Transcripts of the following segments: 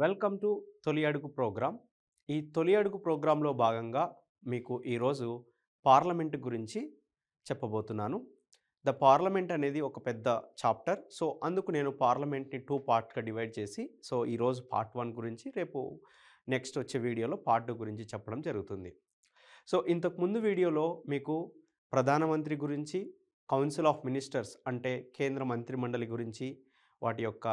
Welcome to తొలి అడుగు programme. ఈ తొలి అడుగు ప్రోగ్రాంలో భాగంగా మీకు ఈరోజు పార్లమెంట్ గురించి చెప్పబోతున్నాను. ద పార్లమెంట్ అనేది ఒక పెద్ద చాప్టర్. సో అందుకు నేను పార్లమెంట్ని టూ పార్ట్గా డివైడ్ చేసి సో ఈరోజు పార్ట్ వన్ గురించి రేపు నెక్స్ట్ వచ్చే వీడియోలో పార్ట్ టూ గురించి చెప్పడం జరుగుతుంది. సో ఇంతకుముందు వీడియోలో మీకు ప్రధానమంత్రి గురించి కౌన్సిల్ ఆఫ్ మినిస్టర్స్ అంటే కేంద్ర మంత్రిమండలి గురించి వాటి యొక్క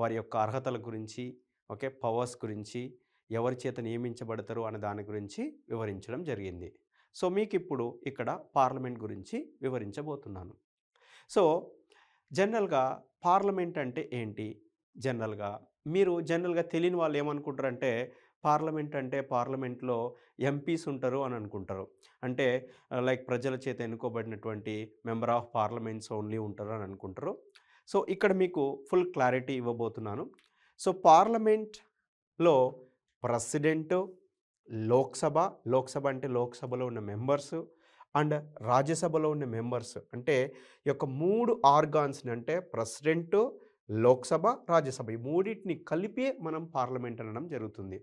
వారి యొక్క అర్హతల గురించి ఓకే. పవర్స్ గురించి ఎవరి చేత నియమించబడతారు అనే దాని గురించి వివరించడం జరిగింది. సో మీకు ఇప్పుడు ఇక్కడ పార్లమెంట్ గురించి వివరించబోతున్నాను. సో జనరల్గా పార్లమెంట్ అంటే ఏంటి? జనరల్గా మీరు జనరల్గా తెలియని వాళ్ళు ఏమనుకుంటారంటే పార్లమెంట్ అంటే పార్లమెంట్లో ఎంపీస్ ఉంటారు అని అనుకుంటారు. అంటే లైక్ ప్రజల చేత ఎన్నుకోబడినటువంటి మెంబర్ ఆఫ్ పార్లమెంట్స్ ఓన్లీ ఉంటారు అని అనుకుంటారు. సో ఇక్కడ మీకు ఫుల్ క్లారిటీ ఇవ్వబోతున్నాను. సో పార్లమెంట్లో ప్రెసిడెంట్ లోక్సభ లోక్సభ అంటే లోక్సభలో ఉన్న మెంబర్స్ అండ్ రాజ్యసభలో ఉన్న మెంబర్స్. అంటే ఈ యొక్క మూడు ఆర్గాన్స్ని అంటే ప్రెసిడెంట్ లోక్సభ రాజ్యసభ ఈ మూడింటిని కలిపి మనం పార్లమెంట్ అనడం జరుగుతుంది.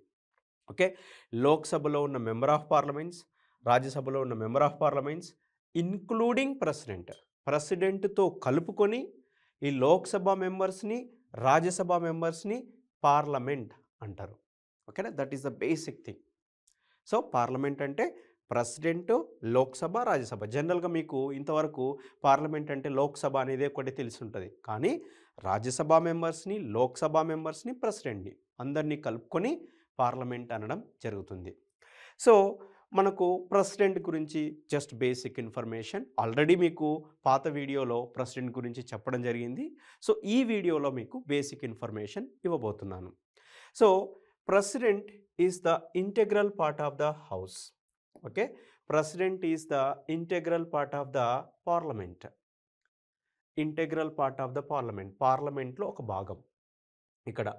ఓకే? లోక్సభలో ఉన్న మెంబర్ ఆఫ్ పార్లమెంట్స్ రాజ్యసభలో ఉన్న member of parliaments including president. ప్రెసిడెంట్తో కలుపుకొని ఈ లోక్సభ మెంబర్స్ని రాజ్యసభ మెంబర్స్ని పార్లమెంట్ అంటారు. ఓకేనా? That is the basic thing. So parliament అంటే ప్రెసిడెంట్ లోక్సభ రాజ్యసభ. జనరల్గా మీకు ఇంతవరకు పార్లమెంట్ అంటే లోక్సభ అనేది ఒకటి తెలిసి ఉంటుంది కానీ రాజ్యసభ మెంబర్స్ని లోక్సభ మెంబర్స్ని ప్రెసిడెంట్ని అందరినీ కలుపుకొని పార్లమెంట్ అనడం జరుగుతుంది. సో మనకు ప్రెసిడెంట్ గురించి జస్ట్ బేసిక్ ఇన్ఫర్మేషన్. ఆల్రెడీ మీకు పాత వీడియోలో ప్రెసిడెంట్ గురించి చెప్పడం జరిగింది. సో ఈ వీడియోలో మీకు బేసిక్ ఇన్ఫర్మేషన్ ఇవ్వబోతున్నాను. So president is the integral part of the house. Okay? President is the integral part of the parliament. Integral part of the parliament. పార్లమెంట్లో ఒక భాగం. ఇక్కడ.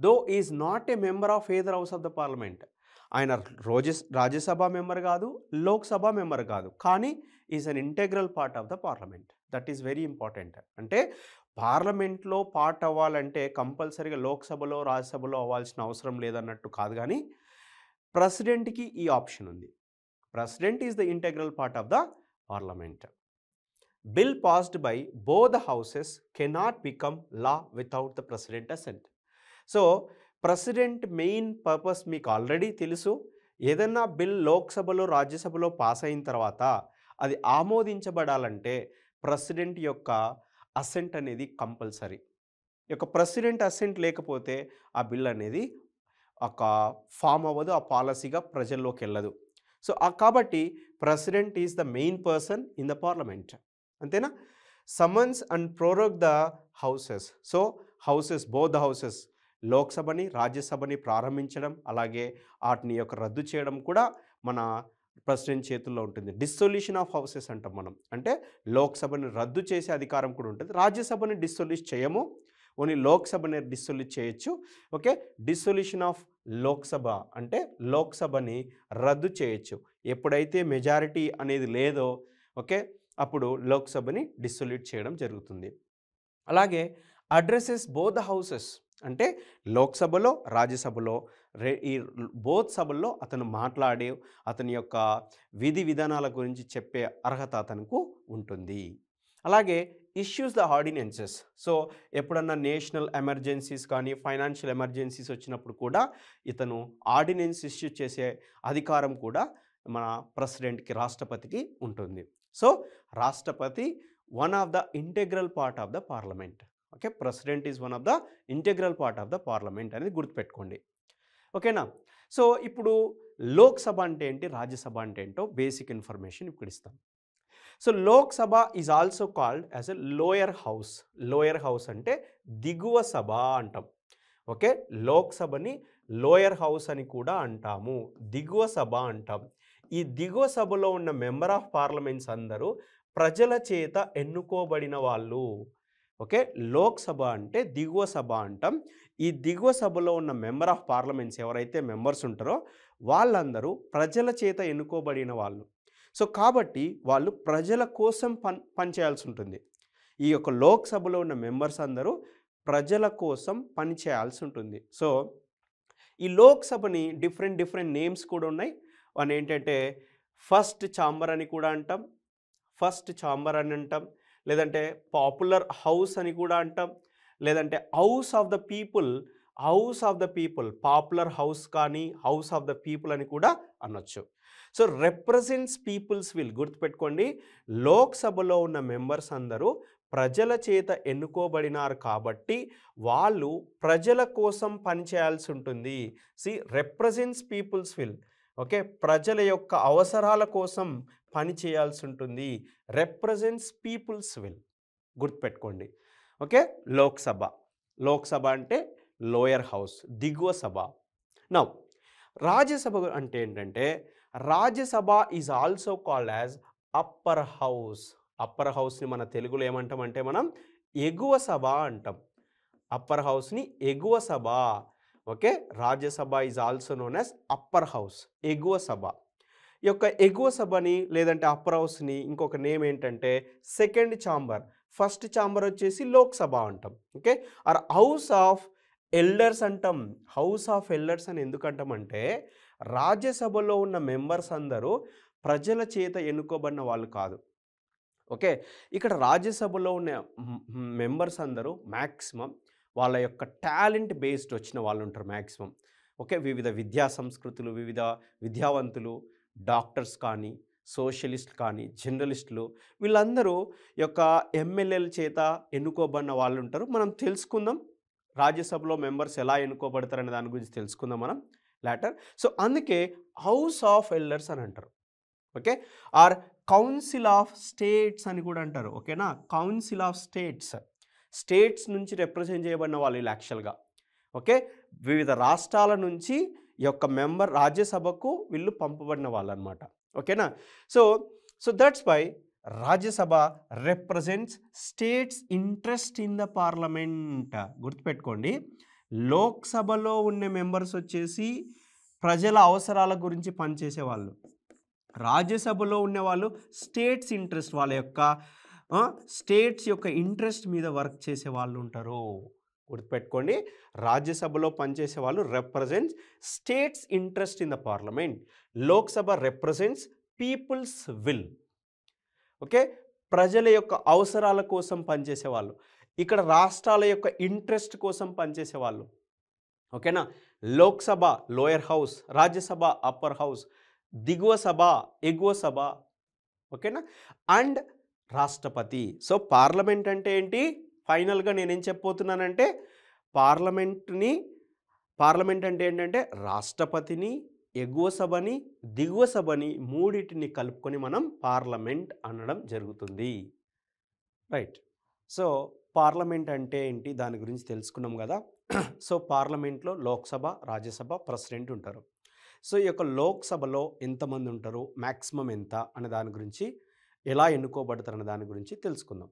Though is not a member of either house of the parliament. ఆయన రోజ Rajya Sabha member కాదు Lok Sabha member కాదు. కానీ is an integral part of the parliament. That is very important. అంటే పార్లమెంట్లో పార్ట్ అవ్వాలంటే కంపల్సరీగా లోక్సభలో రాజ్యసభలో అవ్వాల్సిన అవసరం లేదన్నట్టు కాదు కానీ ప్రెసిడెంట్కి ఈ ఆప్షన్ ఉంది. President is the integral part of the parliament. Bill passed by both the houses cannot become law without the president assent. So president main purpose మీకు ఆల్రెడీ తెలుసు. ఏదన్నా బిల్ లోక్సభలో రాజ్యసభలో పాస్ అయిన తర్వాత అది ఆమోదించబడాలంటే ప్రెసిడెంట్ యొక్క అసెంట్ అనేది కంపల్సరీ. యొక్క ప్రెసిడెంట్ అసెంట్ లేకపోతే ఆ బిల్ అనేది ఒక ఫామ్ అవ్వదు ఆ పాలసీగా ప్రజల్లోకి వెళ్ళదు. సో కాబట్టి president is the main person in the parliament. అంతేనా? Summons and prorogue the houses. So houses both the houses లోక్సభని రాజ్యసభని ప్రారంభించడం అలాగే వాటిని యొక్క రద్దు చేయడం కూడా మన ప్రెసిడెంట్ చేతుల్లో ఉంటుంది. డిస్సొల్యూషన్ ఆఫ్ హౌసెస్ అంటాం మనం. అంటే లోక్సభని రద్దు చేసే అధికారం కూడా ఉంటుంది. రాజ్యసభని డిస్సొల్యూట్ చేయము. ఓన్లీ లోక్సభని డిస్సొల్యూట్ చేయొచ్చు. ఓకే? డిస్సొల్యూషన్ ఆఫ్ లోక్సభ అంటే లోక్సభని రద్దు చేయొచ్చు. ఎప్పుడైతే మెజారిటీ అనేది లేదో ఓకే? అప్పుడు లోక్సభని డిస్సొల్యూట్ చేయడం జరుగుతుంది. అలాగే అడ్రస్సెస్ బోత్ హౌసెస్. అంటే లోక్సభలో రాజ్యసభలో రే ఈ బోత్ సభల్లో అతను మాట్లాడే అతని యొక్క విధి విధానాల గురించి చెప్పే అర్హత అతనికి ఉంటుంది. అలాగే ఇష్యూస్ ద ఆర్డినెన్సెస్. సో ఎప్పుడన్నా నేషనల్ ఎమర్జెన్సీస్ కానీ ఫైనాన్షియల్ ఎమర్జెన్సీస్ వచ్చినప్పుడు కూడా ఇతను ఆర్డినెన్స్ ఇష్యూ చేసే అధికారం కూడా మన ప్రెసిడెంట్కి రాష్ట్రపతికి ఉంటుంది. సో రాష్ట్రపతి one of the integral part of the parliament. Okay? President is one of the integral part of the parliament అనేది గుర్తుపెట్టుకోండి. ఓకేనా? సో ఇప్పుడు లోక్సభ అంటే ఏంటి? రాజ్యసభ అంటే ఏంటో బేసిక్ ఇన్ఫర్మేషన్ ఇప్పుడు ఇస్తాం. So Lok Sabha is also called as a lower house. Lower house అంటే దిగువ సభ అంటాం. ఓకే? లోక్సభని లోయర్ హౌస్ అని కూడా అంటాము. దిగువ సభ అంటాం. ఈ దిగువ సభలో ఉన్న మెంబర్ ఆఫ్ పార్లమెంట్స్ అందరూ ప్రజల చేత ఎన్నుకోబడిన వాళ్ళు. ఓకే? లోక్సభ అంటే దిగువ సభ అంటాం. ఈ దిగువ సభలో ఉన్న మెంబర్ ఆఫ్ పార్లమెంట్స్ ఎవరైతే మెంబర్స్ ఉంటారో వాళ్ళందరూ ప్రజల చేత ఎన్నుకోబడిన వాళ్ళు. సో కాబట్టి వాళ్ళు ప్రజల కోసం పని పనిచేయాల్సి ఉంటుంది. ఈ యొక్క లోక్సభలో ఉన్న మెంబర్స్ అందరూ ప్రజల కోసం పనిచేయాల్సి ఉంటుంది. సో ఈ లోక్సభని డిఫరెంట్ డిఫరెంట్ నేమ్స్ కూడా ఉన్నాయి. వన్ ఏంటంటే ఫస్ట్ ఛాంబర్ అని కూడా అంటాం. ఫస్ట్ ఛాంబర్ అని అంటాం. లేదంటే పాపులర్ హౌస్ అని కూడా అంటాం. లేదంటే house of the people house of the people popular house కానీ హౌస్ ఆఫ్ ద పీపుల్ అని కూడా అనొచ్చు. సో రిప్రజెంట్స్ పీపుల్స్ విల్ గుర్తుపెట్టుకోండి. లోక్సభలో ఉన్న మెంబర్స్ అందరూ ప్రజల చేత ఎన్నుకోబడినారు కాబట్టి వాళ్ళు ప్రజల కోసం పనిచేయాల్సి ఉంటుంది. She represents people's will okay? ప్రజల యొక్క అవసరాల కోసం పని చేయాల్సి ఉంటుంది. రిప్రజెంట్స్ పీపుల్స్ విల్ గుర్తుపెట్టుకోండి. ఓకే? లోక్సభ. లోక్సభ అంటే లోయర్ హౌస్ దిగువ సభ. నౌ రాజ్యసభ అంటే ఏంటంటే Rajya Sabha is also called as upper house upper హౌస్ని మన తెలుగులో ఏమంటాం అంటే మనం ఎగువ సభ అంటాం. అప్పర్ హౌస్ని ఎగువ సభ. Okay? Rajya Sabha is also known as upper house ఎగువ సభ. ఈ యొక్క ఎగువ సభని లేదంటే అప్పర్ హౌస్ని ఇంకొక నేమ్ ఏంటంటే సెకండ్ ఛాంబర్ ఫస్ట్ ఛాంబర్ వచ్చేసి లోక్సభ అంటాం. Okay? Or house of elders అంటాం. హౌస్ ఆఫ్ ఎల్డర్స్ అని ఎందుకంటామంటే రాజ్యసభలో ఉన్న మెంబర్స్ అందరూ ప్రజల చేత ఎన్నుకోబడిన వాళ్ళు కాదు. ఓకే? ఇక్కడ రాజ్యసభలో ఉన్న మెంబర్స్ అందరూ మ్యాక్సిమం వాళ్ళ యొక్క టాలెంట్ బేస్డ్ వచ్చిన వాళ్ళు ఉంటారు మ్యాక్సిమం ఓకే వివిధ విద్యా సంస్కృతులు వివిధ విద్యావంతులు డాక్టర్స్ కానీ సోషలిస్ట్ కానీ జర్నలిస్టులు వీళ్ళందరూ యొక్క ఎమ్మెల్యేల చేత ఎన్నుకోబడిన వాళ్ళు ఉంటారు. మనం తెలుసుకుందాం రాజ్యసభలో మెంబర్స్ ఎలా ఎన్నుకోబడతారనే దాని గురించి తెలుసుకుందాం మనం లాటర్ సో అందుకే హౌస్ ఆఫ్ ఎల్డర్స్ అని అంటారు. Okay or council of states అని కూడా అంటారు. ఓకేనా? Council of states. స్టేట్స్ నుంచి రిప్రజెంట్ చేయబడిన వాళ్ళు వీళ్ళు యాక్చువల్గా. ఓకే? వివిధ రాష్ట్రాల నుంచి ఈ యొక్క మెంబర్ రాజ్యసభకు వీళ్ళు పంపబడిన వాళ్ళు అనమాట ఓకేనా? So so that's why Rajya Sabha represents states interest in the parliament. గుర్తుపెట్టుకోండి లోక్సభలో ఉండే మెంబర్స్ వచ్చేసి ప్రజల అవసరాల గురించి పనిచేసే వాళ్ళు రాజ్యసభలో ఉండేవాళ్ళు స్టేట్స్ ఇంట్రెస్ట్ వాళ్ళ యొక్క స్టేట్స్ యొక్క ఇంట్రెస్ట్ మీద వర్క్ చేసే వాళ్ళు ఉంటారు. గుర్తుపెట్టుకోండి. రాజ్యసభలో పనిచేసే వాళ్ళు represents states interest in the parliament Lok Sabha represents people's will okay? ప్రజల యొక్క అవసరాల కోసం పనిచేసే వాళ్ళు. ఇక్కడ రాష్ట్రాల యొక్క ఇంట్రెస్ట్ కోసం పనిచేసే వాళ్ళు. ఓకేనా? Lok Sabha lower house Rajya Sabha upper house దిగువ సభ ఎగువ సభ. ఓకేనా? అండ్ రాష్ట్రపతి. సో పార్లమెంట్ అంటే ఏంటి? ఫైనల్గా నేనేం చెప్పబోతున్నానంటే పార్లమెంట్ని పార్లమెంట్ అంటే ఏంటంటే రాష్ట్రపతిని ఎగువ సభని దిగువ సభని మూడిటిని కలుపుకొని మనం పార్లమెంట్ అనడం జరుగుతుంది. రైట్. సో పార్లమెంట్ అంటే ఏంటి? దాని గురించి తెలుసుకున్నాం కదా. సో పార్లమెంట్లో లోక్సభ రాజ్యసభ ప్రెసిడెంట్ ఉంటారు. సో ఈ యొక్క లోక్సభలో ఎంతమంది ఉంటారు? మ్యాక్సిమం ఎంత? అనే దాని గురించి ఎలా ఎన్నుకోబడతారన్న దాని గురించి తెలుసుకుందాం.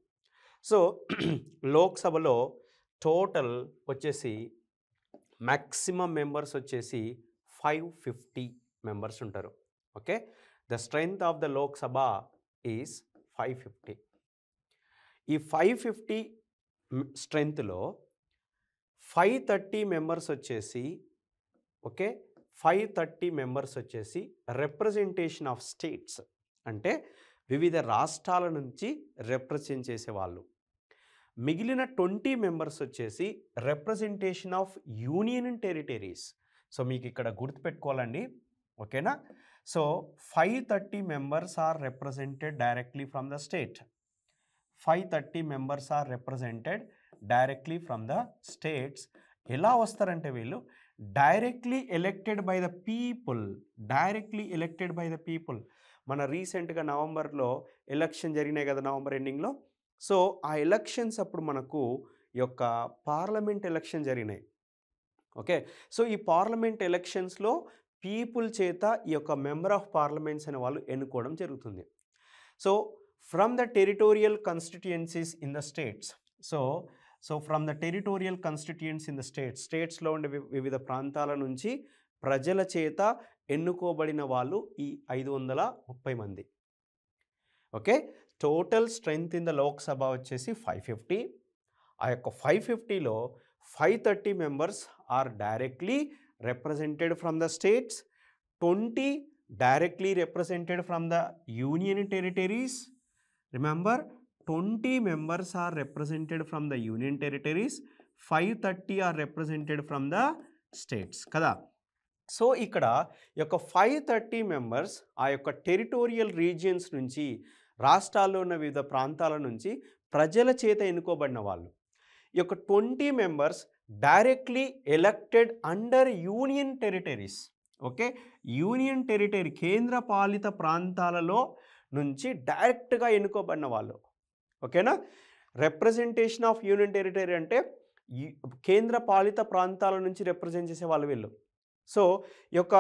సో లోక్సభలో టోటల్ వచ్చేసి మ్యాక్సిమం మెంబర్స్ వచ్చేసి ఫైవ్ ఫిఫ్టీ మెంబర్స్ ఉంటారు. Okay? The strength of the Lok Sabha is five fifty. ఈ ఫైవ్ ఫిఫ్టీ స్ట్రెంగ్త్లో ఫైవ్ థర్టీ మెంబర్స్ వచ్చేసి ఓకే? ఫైవ్ థర్టీ మెంబర్స్ వచ్చేసి రిప్రజెంటేషన్ ఆఫ్ స్టేట్స్. అంటే వివిధ రాష్ట్రాల నుంచి రిప్రజెంట్ చేసేవాళ్ళు. మిగిలిన ట్వంటీ మెంబర్స్ వచ్చేసి representation of union territories so మీకు ఇక్కడ గుర్తుపెట్టుకోవాలండి. ఓకేనా? So five thirty members are represented directly from the state five thirty members are represented directly from the states ఎలా వస్తారంటే వీళ్ళు? Directly elected by the people directly elected by the people మన రీసెంట్గా నవంబర్లో ఎలక్షన్ జరిగినాయి కదా నవంబర్ ఎండింగ్లో. So ఆ ఎలక్షన్స్ అప్పుడు మనకు ఈ యొక్క పార్లమెంట్ ఎలక్షన్ జరిగినాయి. ఓకే? సో ఈ పార్లమెంట్ ఎలక్షన్స్లో పీపుల్ చేత ఈ యొక్క మెంబర్ ఆఫ్ పార్లమెంట్స్ అనే వాళ్ళు ఎన్నుకోవడం జరుగుతుంది. So from the territorial constituencies in the states. So so from the territorial constituency in the states. స్టేట్స్లో ఉండే వివిధ ప్రాంతాల నుంచి ప్రజల చేత ఎన్నుకోబడిన వాళ్ళు ఈ ఐదు వందల ముప్పై మంది. Okay? Total strength in the Lok Sabha వచ్చేసి ఫైవ్ ఫిఫ్టీ. ఆ యొక్క ఫైవ్ ఫిఫ్టీలో five thirty members are directly represented from the states. Twenty directly represented from the union territories. Remember twenty members are represented from the union territories. Five thirty are represented from the states కదా? So ఇక్కడ యొక్క five thirty members ఆ యొక్క territorial regions నుంచి రాష్ట్రాల్లో ఉన్న వివిధ ప్రాంతాల నుంచి ప్రజల చేత ఎన్నుకోబడిన వాళ్ళు. ఈ యొక్క twenty members directly elected under union territories. Okay? Union territory కేంద్ర పాలిత ప్రాంతాలలో నుంచి డైరెక్ట్గా ఎన్నుకోబడిన వాళ్ళు. ఓకేనా? రిప్రజెంటేషన్ ఆఫ్ యూనియన్ టెరిటరీ అంటే కేంద్ర పాలిత ప్రాంతాల నుంచి రిప్రజెంట్ చేసే వాళ్ళు వీళ్ళు. సో ఈ యొక్క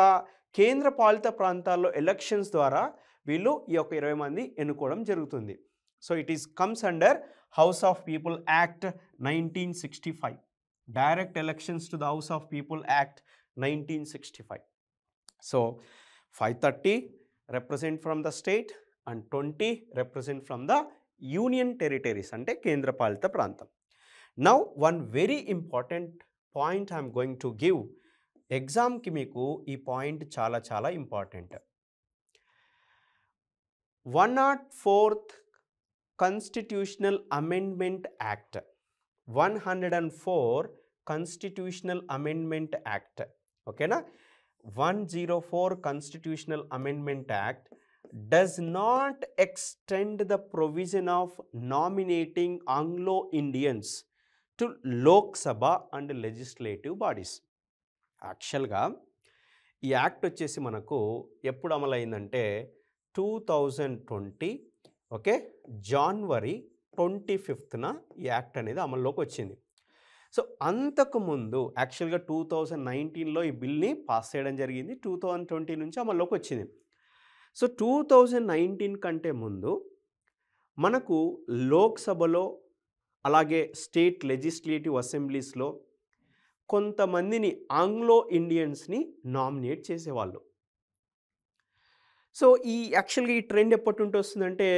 కేంద్ర పాలిత ప్రాంతాల్లో ఎలక్షన్స్ ద్వారా వీళ్ళు ఈ యొక్క ఇరవై మంది ఎన్నుకోవడం జరుగుతుంది. So it is comes under house of people act nineteen sixty five. Direct elections to the house of people act nineteen sixty five. So five thirty represent from the state and twenty represent from the union territories అంటే కేంద్రపాలిత ప్రాంతం. Now one very important point I'm going to give ఎగ్జామ్కి మీకు ఈ point చాలా చాలా important. One not fourth constitutional amendment act. One hundred and four constitutional amendment act. ఓకేనా? One zero four constitutional amendment act does not extend the provision of nominating Anglo Indians to Lok Sabha and legislative bodies. యాక్చువల్గా ఈ act వచ్చేసి మనకు ఎప్పుడు అమలైందంటే two thousand twenty okay? January twenty ఫిఫ్త్న ఈ act అనేది అమల్లోకి వచ్చింది. సో అంతకుముందు యాక్చువల్గా టూ థౌజండ్ నైన్టీన్లో ఈ బిల్ని పాస్ చేయడం జరిగింది. టూ థౌజండ్ ట్వంటీ నుంచి అమల్లోకి వచ్చింది. సో టూ థౌజండ్ నైన్టీన్ కంటే ముందు మనకు లోక్సభలో అలాగే స్టేట్ లెజిస్లేటివ్ అసెంబ్లీస్లో కొంతమందిని ఆంగ్లో ఇండియన్స్ని నామినేట్ చేసేవాళ్ళు. సో ఈ యాక్చువల్గా ఈ ట్రెండ్ ఎప్పటి నుండి వస్తుందంటే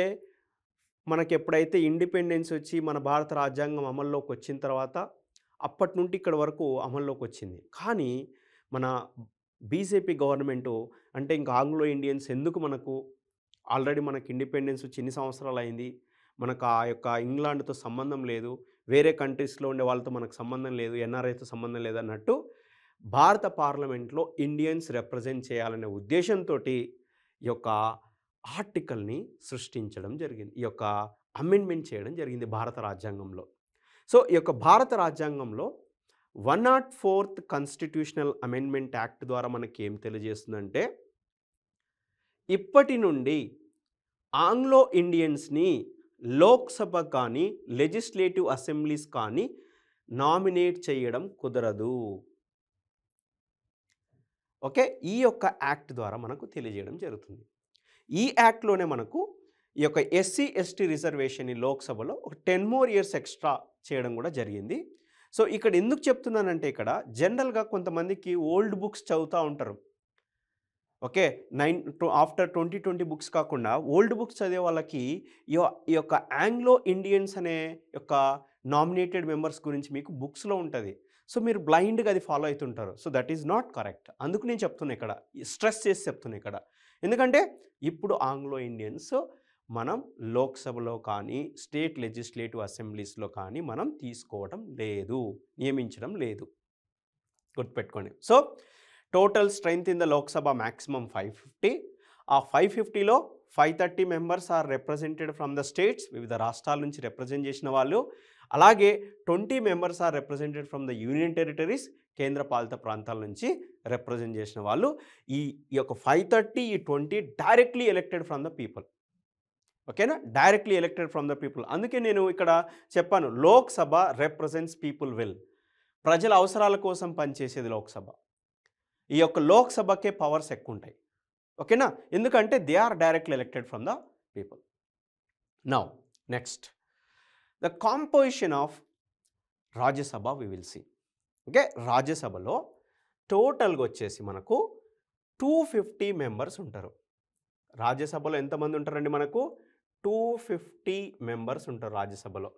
మనకి ఎప్పుడైతే ఇండిపెండెన్స్ వచ్చి మన భారత రాజ్యాంగం అమల్లోకి వచ్చిన తర్వాత అప్పటి నుండి ఇక్కడ వరకు అమల్లోకి వచ్చింది. కానీ మన బీజేపీ గవర్నమెంటు అంటే ఇంకా ఆంగ్లో ఇండియన్స్ ఎందుకు మనకు ఆల్రెడీ మనకి ఇండిపెండెన్స్ వచ్చి ఎన్ని సంవత్సరాలు అయింది మనకు ఆ యొక్క ఇంగ్లాండ్తో సంబంధం లేదు వేరే కంట్రీస్లో ఉండే వాళ్ళతో మనకు సంబంధం లేదు ఎన్ఆర్ఐతో సంబంధం లేదన్నట్టు భారత పార్లమెంట్లో ఇండియన్స్ రిప్రజెంట్ చేయాలనే ఉద్దేశంతో ఈ యొక్క ఆర్టికల్ని సృష్టించడం జరిగింది. ఈ యొక్క అమెండ్మెంట్ చేయడం జరిగింది భారత రాజ్యాంగంలో. సో ఈ యొక్క భారత రాజ్యాంగంలో one not fourth constitutional amendment act ద్వారా మనకి ఏం తెలియజేస్తుందంటే ఇప్పటి నుండి ఆంగ్లో ఇండియన్స్ని లోక్సభ కానీ లెజిస్లేటివ్ అసెంబ్లీస్ కానీ నామినేట్ చేయడం కుదరదు. ఓకే? ఈ యొక్క యాక్ట్ ద్వారా మనకు తెలియజేయడం జరుగుతుంది. ఈ యాక్ట్లోనే మనకు ఈ యొక్క ఎస్సీ ఎస్టీ రిజర్వేషన్ని లోక్సభలో ఒక టెన్ మోర్ ఇయర్స్ ఎక్స్ట్రా చేయడం కూడా జరిగింది. సో ఇక్కడ ఎందుకు చెప్తున్నానంటే ఇక్కడ జనరల్గా కొంతమందికి ఓల్డ్ బుక్స్ చదువుతూ ఉంటారు. Okay. Nine after twenty twenty books కాకుండా ఓల్డ్ బుక్స్ చదివే వాళ్ళకి ఈ యొక్క ఆంగ్లో ఇండియన్స్ అనే యొక్క నామినేటెడ్ మెంబర్స్ గురించి మీకు బుక్స్లో ఉంటుంది. సో మీరు బ్లైండ్గా అది ఫాలో అవుతుంటారు so that is not correct. అందుకు నేను చెప్తున్నా ఇక్కడ. స్ట్రెస్ చేసి చెప్తున్నా ఇక్కడ. ఎందుకంటే ఇప్పుడు ఆంగ్లో ఇండియన్స్ మనం లోక్సభలో కానీ స్టేట్ లెజిస్లేటివ్ అసెంబ్లీస్లో కానీ మనం తీసుకోవడం లేదు. నియమించడం లేదు. గుర్తుపెట్టుకోండి. So total strength in the Lok Sabha maximum five fifty ఆ ఫైవ్ ఫిఫ్టీలో five thirty members are represented from the states వివిధ రాష్ట్రాల నుంచి రిప్రజెంట్ చేసిన వాళ్ళు. అలాగే twenty members are represented from the union territories కేంద్ర పాలిత ప్రాంతాల నుంచి రిప్రజెంట్ చేసిన వాళ్ళు. ఈ ఈ యొక్క ఫైవ్ థర్టీ ఈ twenty directly elected from the people ఓకేనా? Directly elected from the people అందుకే నేను ఇక్కడ చెప్పాను లోక్సభ రిప్రజెంట్స్ పీపుల్ విల్ ప్రజల అవసరాల కోసం పనిచేసేది లోక్సభ ఈ యొక్క లోక్సభకే పవర్స్ ఎక్కువ ఉంటాయి ఓకేనా? ఎందుకంటే they are directly elected from the people. Now next. The composition of Rajya Sabha we will see. Okay? రాజ్యసభలో టోటల్గా వచ్చేసి మనకు టూ ఫిఫ్టీ మెంబర్స్ ఉంటారు. రాజ్యసభలో ఎంతమంది ఉంటారండి మనకు? టూ ఫిఫ్టీ మెంబర్స్ ఉంటారు రాజ్యసభలో.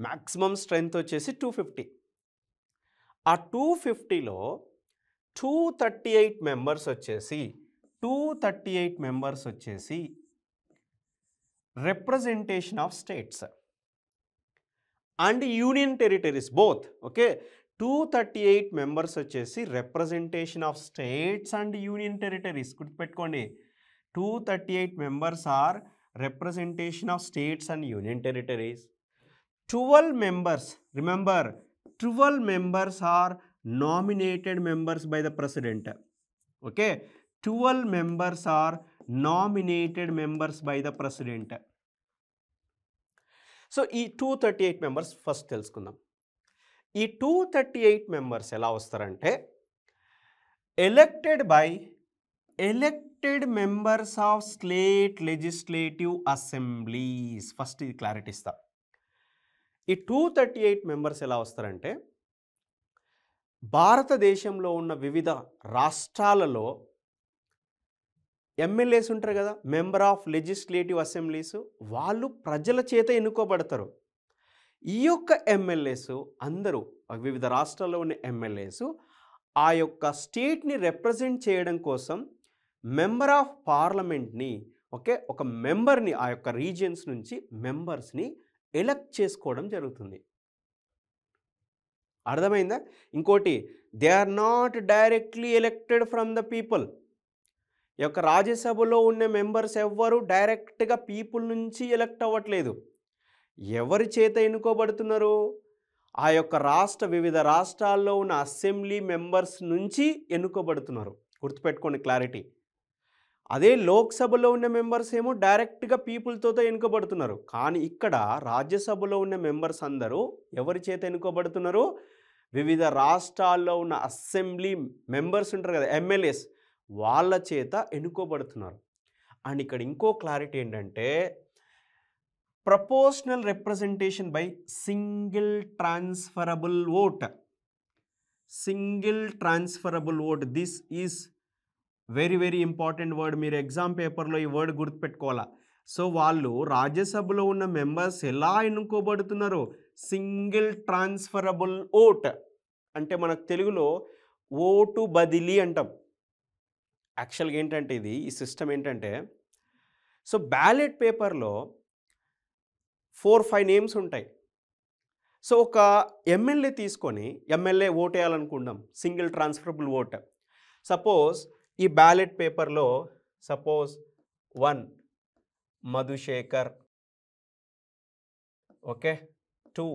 మ్యాక్సిమం స్ట్రెంగ్త్ వచ్చేసి టూ ఫిఫ్టీ. ఆ టూ ఫిఫ్టీలో టూ థర్టీ ఎయిట్ మెంబర్స్ వచ్చేసి టూ థర్టీ ఎయిట్ మెంబర్స్ వచ్చేసి representation of states and union territories both okay two thirty eight members వచ్చేసి representation of states and union territories గుర్తుపెట్టుకోండి. Two thirty eight members are representation of states and union territories twelve members remember twelve members are nominated members by the president. Okay? Twelve members are nominated members by the president. So ఈ two thirty eight members first తెలుసుకుందాం. ఈ two thirty eight members ఎలా వస్తారంటే elected by elected members of state legislative assemblies. First ఇది clarity ఇస్తాం. ఈ two thirty eight members ఎలా వస్తారంటే భారతదేశంలో ఉన్న వివిధ రాష్ట్రాలలో ఎమ్మెల్యేస్ ఉంటారు కదా మెంబర్ ఆఫ్ లెజిస్లేటివ్ అసెంబ్లీస్ వాళ్ళు ప్రజల చేత ఎన్నుకోబడతారు. ఈ యొక్క ఎమ్మెల్యేస్ అందరూ వివిధ రాష్ట్రాల్లో ఉన్న ఎమ్మెల్యేస్ ఆ యొక్క స్టేట్ని రిప్రజెంట్ చేయడం కోసం మెంబర్ ఆఫ్ పార్లమెంట్ని ఓకే ఒక మెంబర్ని ఆ యొక్క రీజియన్స్ నుంచి మెంబర్స్ని ఎలక్ట్ చేసుకోవడం జరుగుతుంది. అర్థమైందా? ఇంకోటి they are not directly elected from the people ఈ యొక్క రాజ్యసభలో ఉన్న మెంబర్స్ ఎవ్వరు డైరెక్ట్గా పీపుల్ నుంచి ఎలక్ట్ అవ్వట్లేదు. ఎవరి చేత ఎన్నుకోబడుతున్నారు? ఆ యొక్క రాష్ట్ర వివిధ రాష్ట్రాల్లో ఉన్న అసెంబ్లీ మెంబర్స్ నుంచి ఎన్నుకోబడుతున్నారు. గుర్తుపెట్టుకోండి క్లారిటీ అదే లోక్సభలో ఉన్న మెంబర్స్ ఏమో డైరెక్ట్గా పీపుల్తో ఎన్నుకోబడుతున్నారు. కానీ ఇక్కడ రాజ్యసభలో ఉన్న మెంబర్స్ అందరూ ఎవరి చేత ఎన్నుకోబడుతున్నారు? వివిధ రాష్ట్రాల్లో ఉన్న అసెంబ్లీ మెంబర్స్ ఉంటారు కదా ఎమ్మెల్యేస్ వాళ్ళ చేత ఎన్నుకోబడుతున్నారు. అండ్ ఇక్కడ ఇంకో క్లారిటీ ఏంటంటే proportional representation by single transferable vote. Single transferable vote this is very very important word మీరు ఎగ్జామ్ పేపర్లో ఈ వర్డ్ గుర్తుపెట్టుకోవాలా? సో వాళ్ళు రాజ్యసభలో ఉన్న మెంబర్స్ ఎలా ఎన్నుకోబడుతున్నారు? సింగిల్ ట్రాన్స్ఫరబుల్ ఓట్ అంటే మనకు తెలుగులో ఓటు బదిలీ అంటాం. యాక్చువల్గా ఏంటంటే ఇది ఈ సిస్టమ్ ఏంటంటే సో బ్యాలెట్ పేపర్లో ఫోర్ ఫైవ్ నేమ్స్ ఉంటాయి. సో ఒక ఎమ్మెల్యే తీసుకొని MLA vote single transferable vote suppose ఈ బ్యాలెట్ పేపర్లో suppose one Madhushekar okay two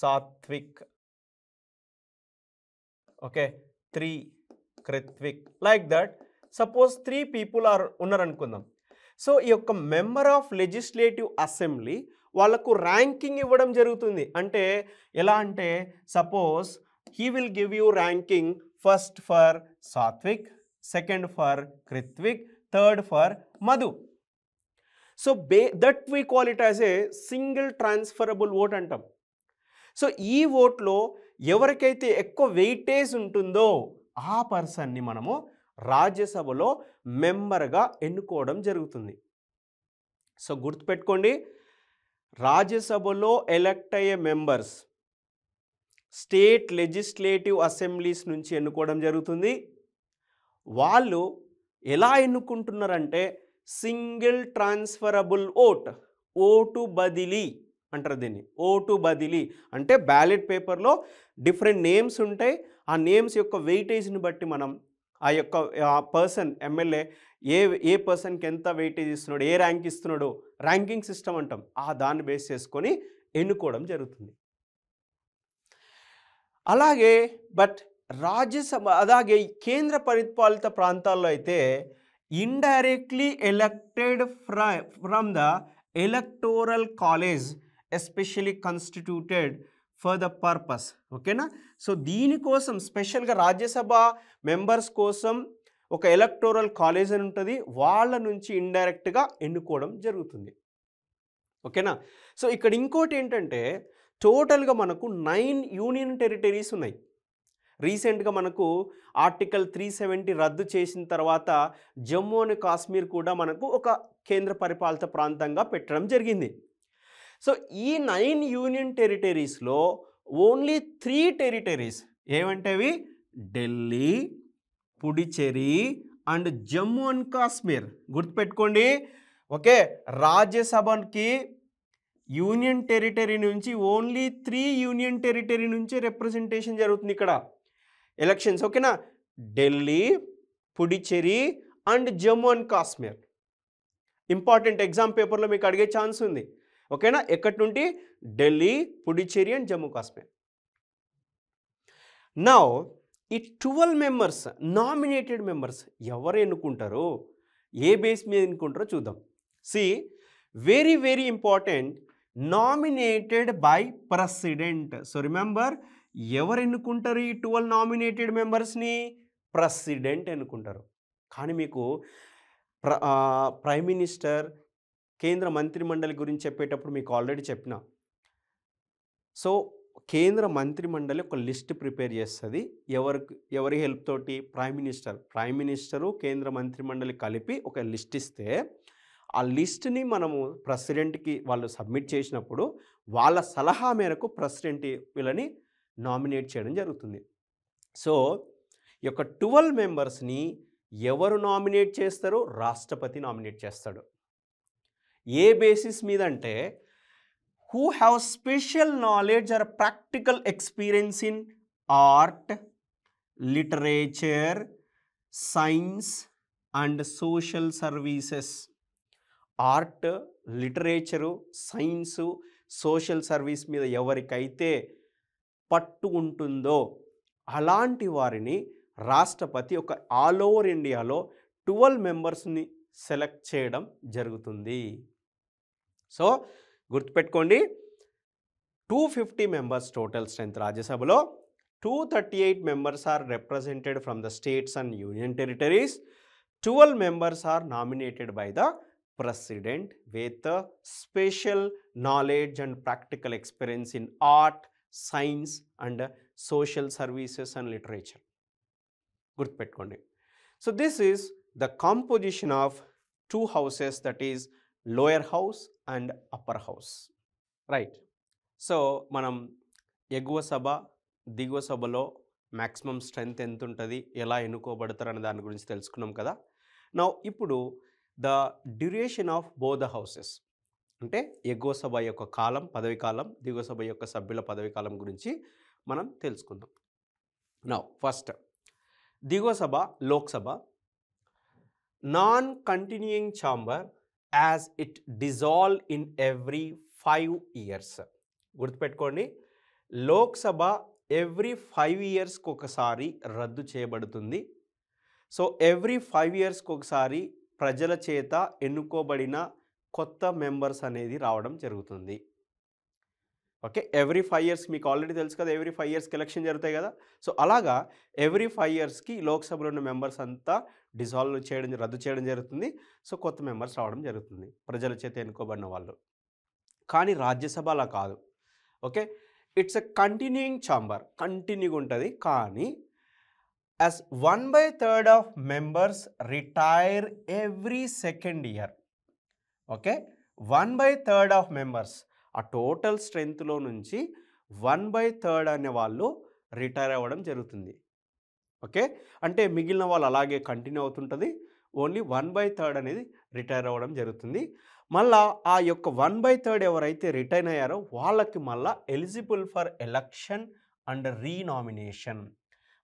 Satvik okay three Kritvik like that. Suppose three people are ఉన్నారనుకుందాం. So ఈ యొక్క member of legislative assembly వాళ్ళకు ranking ఇవ్వడం జరుగుతుంది. అంటే ఎలా అంటే suppose he will give you ranking first for Satvik second for Kritvik third for Madhu. So bay that we call it as a single transferable vote అంటాం. So ఈ ఓట్లో ఎవరికైతే ఎక్కువ వెయిటేజ్ ఉంటుందో ఆ పర్సన్ని మనము రాజ్యసభలో మెంబర్గా ఎన్నుకోవడం జరుగుతుంది. సో గుర్తుపెట్టుకోండి రాజ్యసభలో ఎలక్ట్ అయ్యే మెంబర్స్ స్టేట్ లెజిస్లేటివ్ అసెంబ్లీస్ నుంచి ఎన్నుకోవడం జరుగుతుంది. వాళ్ళు ఎలా ఎన్నుకుంటున్నారంటే సింగిల్ ట్రాన్స్ఫరబుల్ ఓట్ ఓటు బదిలీ అంటారు దీన్ని. ఓటు బదిలీ అంటే బ్యాలెట్ పేపర్లో డిఫరెంట్ నేమ్స్ ఉంటాయి. ఆ నేమ్స్ యొక్క వెయిటేజ్ని బట్టి మనం ఆ యొక్క పర్సన్ ఎమ్మెల్యే ఏ ఏ పర్సన్కి ఎంత వెయిటేజ్ ఇస్తున్నాడు ఏ ర్యాంక్ ఇస్తున్నాడు ర్యాంకింగ్ సిస్టమ్ అంటాం. ఆ దాన్ని బేస్ చేసుకొని ఎన్నుకోవడం జరుగుతుంది. అలాగే బట్ రాజ్యసభ అలాగే కేంద్ర పరిపాలిత ప్రాంతాల్లో అయితే indirectly elected ఫ్ర from the electoral college especially constituted for the purpose ఓకేనా సో దీనికోసం స్పెషల్గా రాజ్యసభ మెంబర్స్ కోసం ఒక ఎలక్టోరల్ కాలేజ్ అని ఉంటుంది. వాళ్ళ నుంచి ఇండైరెక్ట్గా ఎన్నుకోవడం జరుగుతుంది. ఓకేనా సో ఇక్కడ ఇంకోటి ఏంటంటే టోటల్గా మనకు నైన్ యూనియన్ టెరిటరీస్ ఉన్నాయి. రీసెంట్గా మనకు ఆర్టికల్ త్రీ సెవెంటీ రద్దు చేసిన తర్వాత జమ్మూ అండ్ కాశ్మీర్ కూడా మనకు ఒక కేంద్ర పరిపాలిత ప్రాంతంగా పెట్టడం జరిగింది. సో ఈ నైన్ యూనియన్ టెరిటరీస్లో ఓన్లీ త్రీ టెరిటరీస్ ఏమంటేవి ఢిల్లీ పుడిచేరి అండ్ జమ్మూ అండ్ కాశ్మీర్. గుర్తుపెట్టుకోండి. ఓకే రాజ్యసభకి యూనియన్ టెరిటరీ నుంచి ఓన్లీ త్రీ యూనియన్ టెరిటరీ నుంచి రిప్రజెంటేషన్ జరుగుతుంది ఇక్కడ. ఎలక్షన్స్ ఓకేనా? Delhi Puducherry and Jammu and Kashmir. Important exam పేపర్లో మీకు అడిగే ఛాన్స్ ఉంది. ఓకేనా? ఎక్కడి నుండి? ఢిల్లీ పుడిచేరి అండ్ జమ్మూ కాశ్మీర్. నౌ ఈ ట్వెల్వ్ మెంబర్స్ నామినేటెడ్ మెంబర్స్ ఎవరు ఎన్నుకుంటారు? ఏ బేస్ మీద ఎన్నుకుంటారో చూద్దాం. See very very important nominated by president. So remember ఎవరు ఎన్నుకుంటారు ఈ ట్వెల్వ్ నామినేటెడ్ మెంబర్స్ని? ప్రెసిడెంట్ ఎన్నుకుంటారు. కానీ మీకు ప్ర ప్రైమ్ మినిస్టర్ కేంద్ర మంత్రిమండలి గురించి చెప్పేటప్పుడు మీకు ఆల్రెడీ చెప్పిన. సో కేంద్ర మంత్రిమండలి ఒక లిస్ట్ ప్రిపేర్ చేస్తుంది. ఎవరికి ఎవరి హెల్ప్ తోటి? Prime minister. ప్రైమ్ మినిస్టరు కేంద్ర మంత్రిమండలి కలిపి ఒక లిస్ట్ ఇస్తే ఆ లిస్ట్ని మనము ప్రెసిడెంట్కి వాళ్ళు సబ్మిట్ చేసినప్పుడు వాళ్ళ సలహా మేరకు ప్రెసిడెంట్ వీళ్ళని నామినేట్ చేయడం జరుగుతుంది. సో ఈ యొక్క ట్వెల్వ్ మెంబర్స్ని ఎవరు నామినేట్ చేస్తారో రాష్ట్రపతి నామినేట్ చేస్తాడు. ఏ బేసిస్ మీద అంటే who have special knowledge or practical experience in art literature science and social services. Art literature science social service మీద ఎవరికైతే పట్టు ఉంటుందో అలాంటి వారిని రాష్ట్రపతి ఒక ఆల్ ఓవర్ ఇండియాలో ట్వెల్వ్ మెంబర్స్ని సెలెక్ట్ చేయడం జరుగుతుంది. సో గుర్తుపెట్టుకోండి two fifty members total strength రాజ్యసభలో two thirty eight members are represented from the states and union territories twelve members are nominated by the president with special knowledge and practical experience in art science and social services and literature. గుర్తుపెట్టుకోండి. So this is the composition of two houses that is lower house and upper house. Right. So మనం ఎగువ సభ దిగువ సభలో maximum strength ఎంత ఉంటుంది ఎలా ఎన్నుకోబడతారు అనే దాని గురించి తెలుసుకున్నాం కదా. నా ఇప్పుడు the duration of both houses. అంటే ఎగువ సభ యొక్క కాలం పదవి కాలం దిగువ సభ యొక్క సభ్యుల పదవి కాలం గురించి మనం తెలుసుకుందాం. నా ఫస్ట్ దిగువ సభ Lok Sabha non continuing chamber as it dissolve in every five years గుర్తుపెట్టుకోండి లోక్సభ ఎవ్రీ ఫైవ్ ఇయర్స్కి ఒకసారి రద్దు చేయబడుతుంది. సో ఎవ్రీ ఫైవ్ ఇయర్స్కి ఒకసారి ప్రజల చేత ఎన్నుకోబడిన కొత్త మెంబర్స్ అనేది రావడం జరుగుతుంది. ఓకే? ఎవ్రీ ఫైవ్ ఇయర్స్ మీకు ఆల్రెడీ తెలుసు కదా! ఎవ్రీ ఫైవ్ ఇయర్స్కి ఎలక్షన్ జరుగుతాయి కదా! సో అలాగా ఎవ్రీ ఫైవ్ ఇయర్స్కి లోక్సభలో ఉన్న మెంబర్స్ అంతా డిజాల్వ్ చేయడం రద్దు చేయడం జరుగుతుంది. సో కొత్త మెంబర్స్ రావడం జరుగుతుంది. ప్రజల చేత ఎన్నుకోబడిన వాళ్ళు. కానీ రాజ్యసభ అలా కాదు. Okay? It's a continuing chamber. కంటిన్యూగా ఉంటుంది. కానీ as one by third of members retire every second year. Okay? One by third of members. ఆ టోటల్ స్ట్రెంగ్త్లో నుంచి వన్ బై థర్డ్ అనే వాళ్ళు రిటైర్ అవ్వడం జరుగుతుంది. ఓకే? అంటే మిగిలిన వాళ్ళు అలాగే కంటిన్యూ అవుతుంటుంది. ఓన్లీ వన్ బై థర్డ్ అనేది రిటైర్ అవ్వడం జరుగుతుంది. మళ్ళా ఆ యొక్క వన్ బై థర్డ్ ఎవరైతే రిటైర్ అయ్యారో వాళ్ళకి మళ్ళా eligible for election and renomination.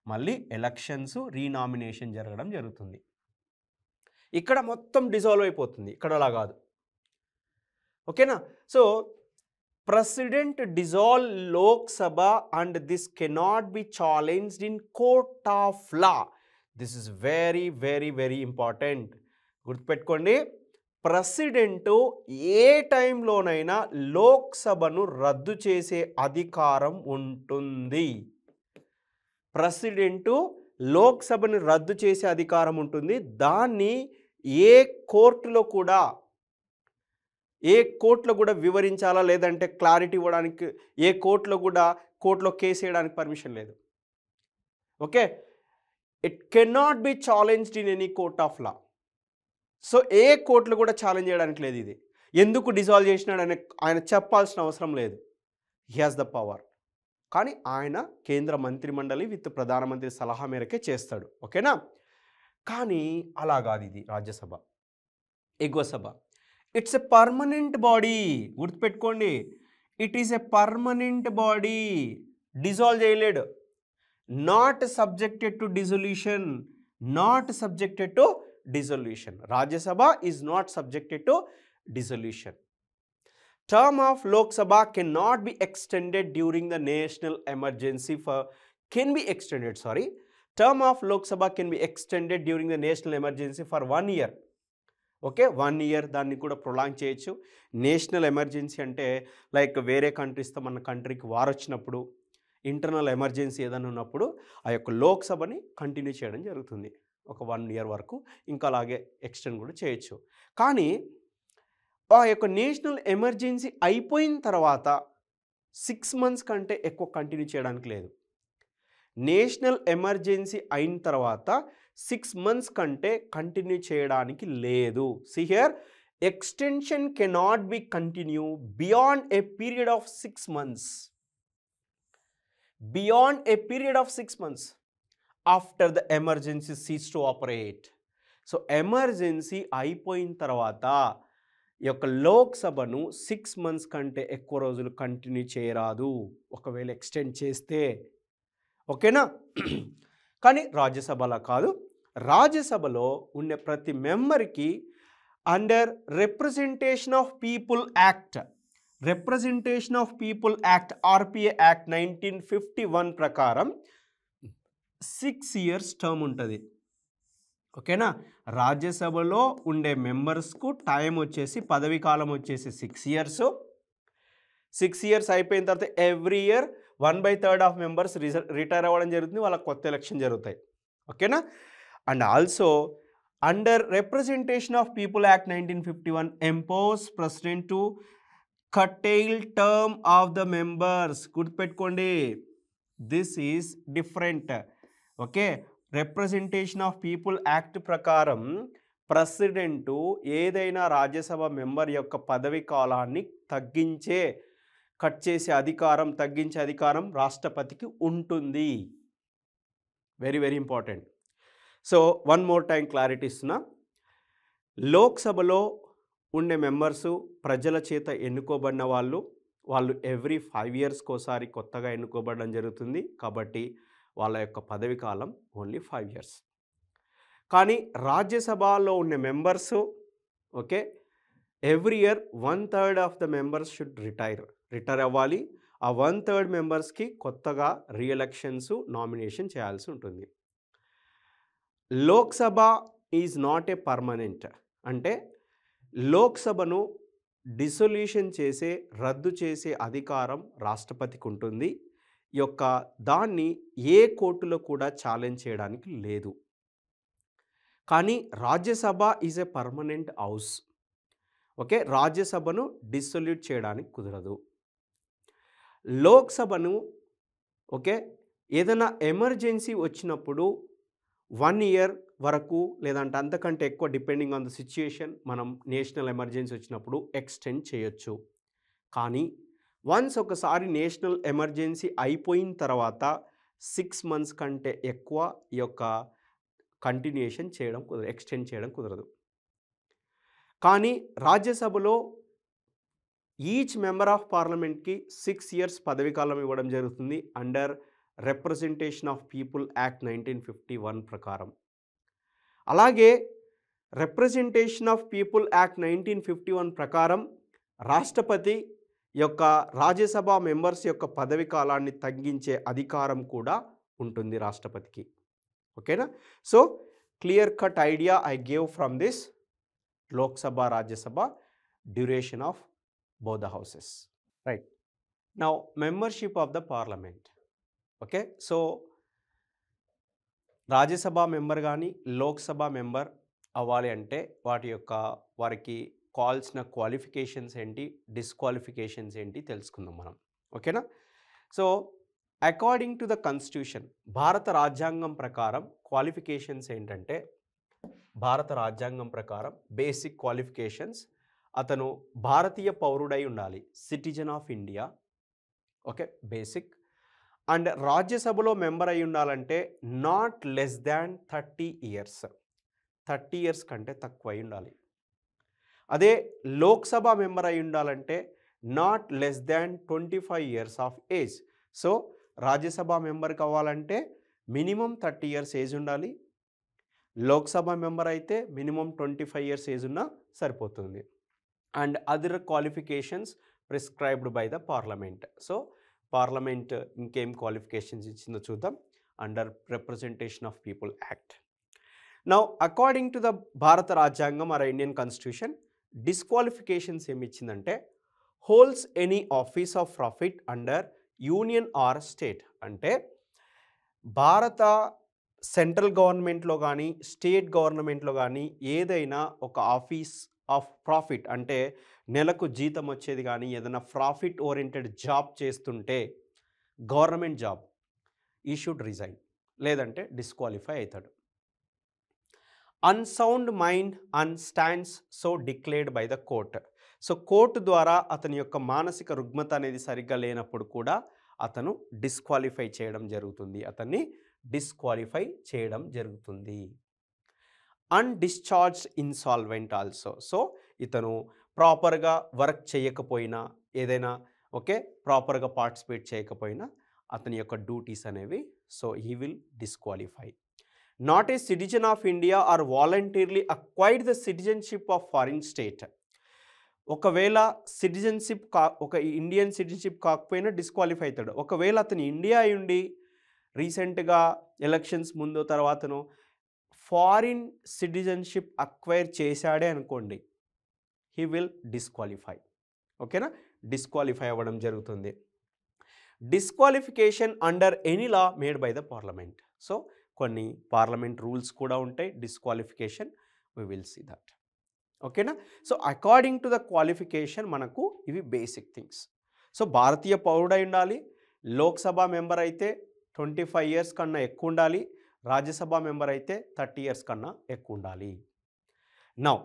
మళ్ళీ ఎలక్షన్స్ రీనామినేషన్ జరగడం జరుగుతుంది. ఇక్కడ మొత్తం డిజాల్వ్ అయిపోతుంది. ఇక్కడ అలా కాదు. ఓకేనా? So president dissolve Lok Sabha and this cannot be challenged in court of law. This is very very very important. గుర్తుపెట్టుకోండి ప్రెసిడెంట్ ఏ టైంలోనైనా లోక్సభను రద్దు చేసే అధికారం ఉంటుంది. ప్రెసిడెంటు లోక్సభను రద్దు చేసే అధికారం ఉంటుంది. దాన్ని ఏ కోర్టులో కూడా ఏ కోర్టులో కూడా వివరించాలా? లేదంటే క్లారిటీ ఇవ్వడానికి ఏ కోర్టులో కూడా కోర్టులో కేసు వేయడానికి పర్మిషన్ లేదు. Okay? It cannot be challenged in any court of law so ఏ కోర్టులో కూడా ఛాలెంజ్ చేయడానికి లేదు ఇది. ఎందుకు డిజాల్వ్ చేసినాడు ఆయన ఆయన చెప్పాల్సిన అవసరం లేదు. హీ హాజ్ ద పవర్ కానీ ఆయన కేంద్ర మంత్రిమండలి విత్ ప్రధానమంత్రి సలహా మేరకే చేస్తాడు. ఓకేనా? కానీ అలా కాదు ఇది రాజ్యసభ. ఎగువ సభ. ఇట్స్ ఎ పర్మనెంట్ బాడీ గుర్తుపెట్టుకోండి it is a permanent body dissolve చేయలేడు not subjected to dissolution not subjected to dissolution Rajya Sabha is not subjected to dissolution term of Lok Sabha cannot be extended during the national emergency for can be extended sorry term of Lok Sabha can be extended during the national emergency for one year Okay? One year దాన్ని కూడా prolong చేయొచ్చు. National emergency అంటే like వేరే కంట్రీస్తో మన కంట్రీకి war వచ్చినప్పుడు internal emergency ఏదైనా ఉన్నప్పుడు ఆ యొక్క లోక్సభని కంటిన్యూ చేయడం జరుగుతుంది. ఒక వన్ ఇయర్ వరకు ఇంకా అలాగే ఎక్స్టెండ్ కూడా చేయొచ్చు. కానీ ఆ యొక్క నేషనల్ ఎమర్జెన్సీ అయిపోయిన తర్వాత సిక్స్ మంత్స్ కంటే ఎక్కువ కంటిన్యూ చేయడానికి లేదు. నేషనల్ ఎమర్జెన్సీ అయిన తర్వాత సిక్స్ మంత్స్ కంటే కంటిన్యూ చేయడానికి లేదు. See here extension cannot be continue beyond a period of six months beyond a period of six months after the emergency cease to operate so emergency అయిపోయిన తర్వాత ఈ యొక్క లోక్సభను six months కంటే ఎక్కువ రోజులు కంటిన్యూ చేయరాదు. ఒకవేళ ఎక్స్టెండ్ చేస్తే. ఓకేనా కానీ రాజ్యసభలో కాదు. రాజ్యసభలో ఉండే ప్రతి మెంబర్కి under representation of people act. Representation of people act RPA act nineteen fifty one ప్రకారం సిక్స్ ఇయర్స్ టర్మ్ ఉంటుంది. ఓకేనా? రాజ్యసభలో ఉండే మెంబర్స్కు టైం వచ్చేసి పదవి కాలం వచ్చేసి సిక్స్ ఇయర్స్. సిక్స్ ఇయర్స్ అయిపోయిన తర్వాత every year one by third of members retire అవ్వడం జరుగుతుంది వాళ్ళకి కొత్త ఎలక్షన్ జరుగుతాయి. ఓకేనా? And also under representation of people act nineteen fifty one impose president to curtail term of the members గుర్తుపెట్టుకోండి. This is different okay representation of people act ప్రకారం president ఏదైనా Rajya Sabha member యొక్క పదవి కాలాన్ని తగ్గించే కట్ చేసే అధికారం తగ్గించే అధికారం రాష్ట్రపతికి ఉంటుంది. Very very important so one more time clarity ఇస్తున్నా. లోక్సభలో ఉండే మెంబర్సు ప్రజల చేత ఎన్నుకోబడిన వాళ్ళు వాళ్ళు ఎవ్రీ ఫైవ్ ఇయర్స్కి ఒకసారి కొత్తగా ఎన్నుకోబడడం జరుగుతుంది. కాబట్టి వాళ్ళ యొక్క పదవి కాలం ఓన్లీ ఫైవ్ ఇయర్స్. కానీ రాజ్యసభలో ఉండే members okay every year one third of the members should retire. Retire అవ్వాలి. ఆ వన్ థర్డ్ మెంబర్స్కి కొత్తగా రీఎలక్షన్స్ నామినేషన్ చేయాల్సి ఉంటుంది. Lok Sabha is not a permanent. అంటే లోక్సభను డిసొల్యూషన్ చేసే రద్దు చేసే అధికారం రాష్ట్రపతికి ఉంటుంది. యొక్క దాన్ని ఏ కోర్టులో కూడా ఛాలెంజ్ చేయడానికి లేదు. కానీ Rajya Sabha is a permanent house. Okay? రాజ్యసభను dissolute చేయడానికి కుదరదు. లోక్సభను ఓకే? ఏదైనా ఎమర్జెన్సీ వచ్చినప్పుడు వన్ ఇయర్ వరకు లేదంటే అంతకంటే ఎక్కువ డిపెండింగ్ ఆన్ ద సిచ్యుయేషన్ మనం నేషనల్ ఎమర్జెన్సీ వచ్చినప్పుడు ఎక్స్టెండ్ చేయొచ్చు. కానీ వన్స్ ఒకసారి నేషనల్ ఎమర్జెన్సీ అయిపోయిన తర్వాత సిక్స్ మంత్స్ కంటే ఎక్కువ ఈ యొక్క కంటిన్యూషన్ చేయడం కుదరదు ఎక్స్టెండ్ చేయడం కుదరదు. కానీ రాజ్యసభలో ఈచ్ మెంబర్ ఆఫ్ పార్లమెంట్కి సిక్స్ ఇయర్స్ పదవీకాలం ఇవ్వడం జరుగుతుంది under representation of people act nineteen fifty one ప్రకారం. అలాగే representation of people act nineteen fifty one ప్రకారం రాష్ట్రపతి యొక్క రాజ్యసభ మెంబర్స్ యొక్క పదవి కాలాన్ని తగ్గించే అధికారం కూడా ఉంటుంది రాష్ట్రపతికి. ఓకేనా? So clear cut idea I gave from this Lok Sabha Rajya Sabha duration of both houses right now membership of the parliament okay? So Rajya Sabha member కానీ లోక్సభ మెంబర్ అవ్వాలి అంటే వాటి యొక్క వారికి కావాల్సిన క్వాలిఫికేషన్స్ ఏంటి డిస్క్వాలిఫికేషన్స్ ఏంటి తెలుసుకుందాం మనం. ఓకేనా? So according to the constitution భారత రాజ్యాంగం ప్రకారం క్వాలిఫికేషన్స్ ఏంటంటే భారత రాజ్యాంగం ప్రకారం బేసిక్ క్వాలిఫికేషన్స్ అతను భారతీయ పౌరుడై ఉండాలి citizen of India. Okay? Basic. And రాజ్యసభలో మెంబర్ అయి ఉండాలంటే not less than thirty years. Thirty years కంటే తక్కువ అయి ఉండాలి. అదే లోక్సభ మెంబర్ అయి ఉండాలంటే not less than twenty five years of age. So Rajya Sabha member కావాలంటే మినిమం థర్టీ ఇయర్స్ ఏజ్ ఉండాలి. లోక్సభ మెంబర్ అయితే minimum twenty five years age ఉన్నా సరిపోతుంది. And other qualifications prescribed by the parliament. So parliament ఇంకేం qualifications ఇచ్చిందో చూద్దాం. Under representation of people act. Now according to the భారత రాజ్యాంగం ఆర్ ఇండియన్ కాన్స్టిట్యూషన్ డిస్క్వాలిఫికేషన్స్ ఏమి ఇచ్చిందంటే holds any office of profit under union or state. అంటే భారత central గవర్నమెంట్లో కానీ స్టేట్ గవర్నమెంట్లో కానీ ఏదైనా ఒక ఆఫీస్ ఆఫ్ ప్రాఫిట్ అంటే నెలకు జీతం వచ్చేది కానీ ఏదైనా ప్రాఫిట్ ఓరియంటెడ్ జాబ్ చేస్తుంటే government job he should resign. లేదంటే డిస్క్వాలిఫై అవుతాడు unsound mind and stands so declared by the court. So court ద్వారా అతని యొక్క మానసిక రుగ్మత అనేది సరిగ్గా లేనప్పుడు కూడా అతను డిస్క్వాలిఫై చేయడం జరుగుతుంది. అతన్ని డిస్క్వాలిఫై చేయడం జరుగుతుంది. అన్డిశ్చార్జ్ ఇన్సాల్వెంట్ ఆల్సో. సో ఇతను ప్రాపర్గా వర్క్ చేయకపోయినా ఏదైనా ఓకే ప్రాపర్గా పార్టిసిపేట్ చేయకపోయినా అతని యొక్క డ్యూటీస్ అనేవి so he will disqualify. Not a citizen of India or voluntarily acquired the citizenship of foreign state. ఒకవేళ సిటిజన్షిప్ కా ఒక ఇండియన్ సిటిజన్షిప్ కాకపోయినా డిస్క్వాలిఫై అవుతాడు. ఒకవేళ అతను ఇండియా ఉండి రీసెంట్గా ఎలక్షన్స్ ముందు తర్వాతను ఫారిన్ సిటిజన్షిప్ అక్వైర్ చేశాడే అనుకోండి. He will disqualify. ఓకేనా? డిస్క్వాలిఫై అవ్వడం జరుగుతుంది. Disqualification under any law made by the parliament. So కొన్ని పార్లమెంట్ రూల్స్ కూడా ఉంటాయి. Disqualification we we will see. ఓకేనా? So according to the qualification మనకు ఇవి బేసిక్ థింగ్స్. సో భారతీయ పౌరుడై ఉండాలి. లోక్సభ మెంబర్ అయితే ట్వంటీ ఫైవ్ ఇయర్స్ కన్నా ఎక్కువ ఉండాలి. రాజ్యసభ మెంబర్ అయితే థర్టీ ఇయర్స్ కన్నా ఎక్కువ ఉండాలి. నౌ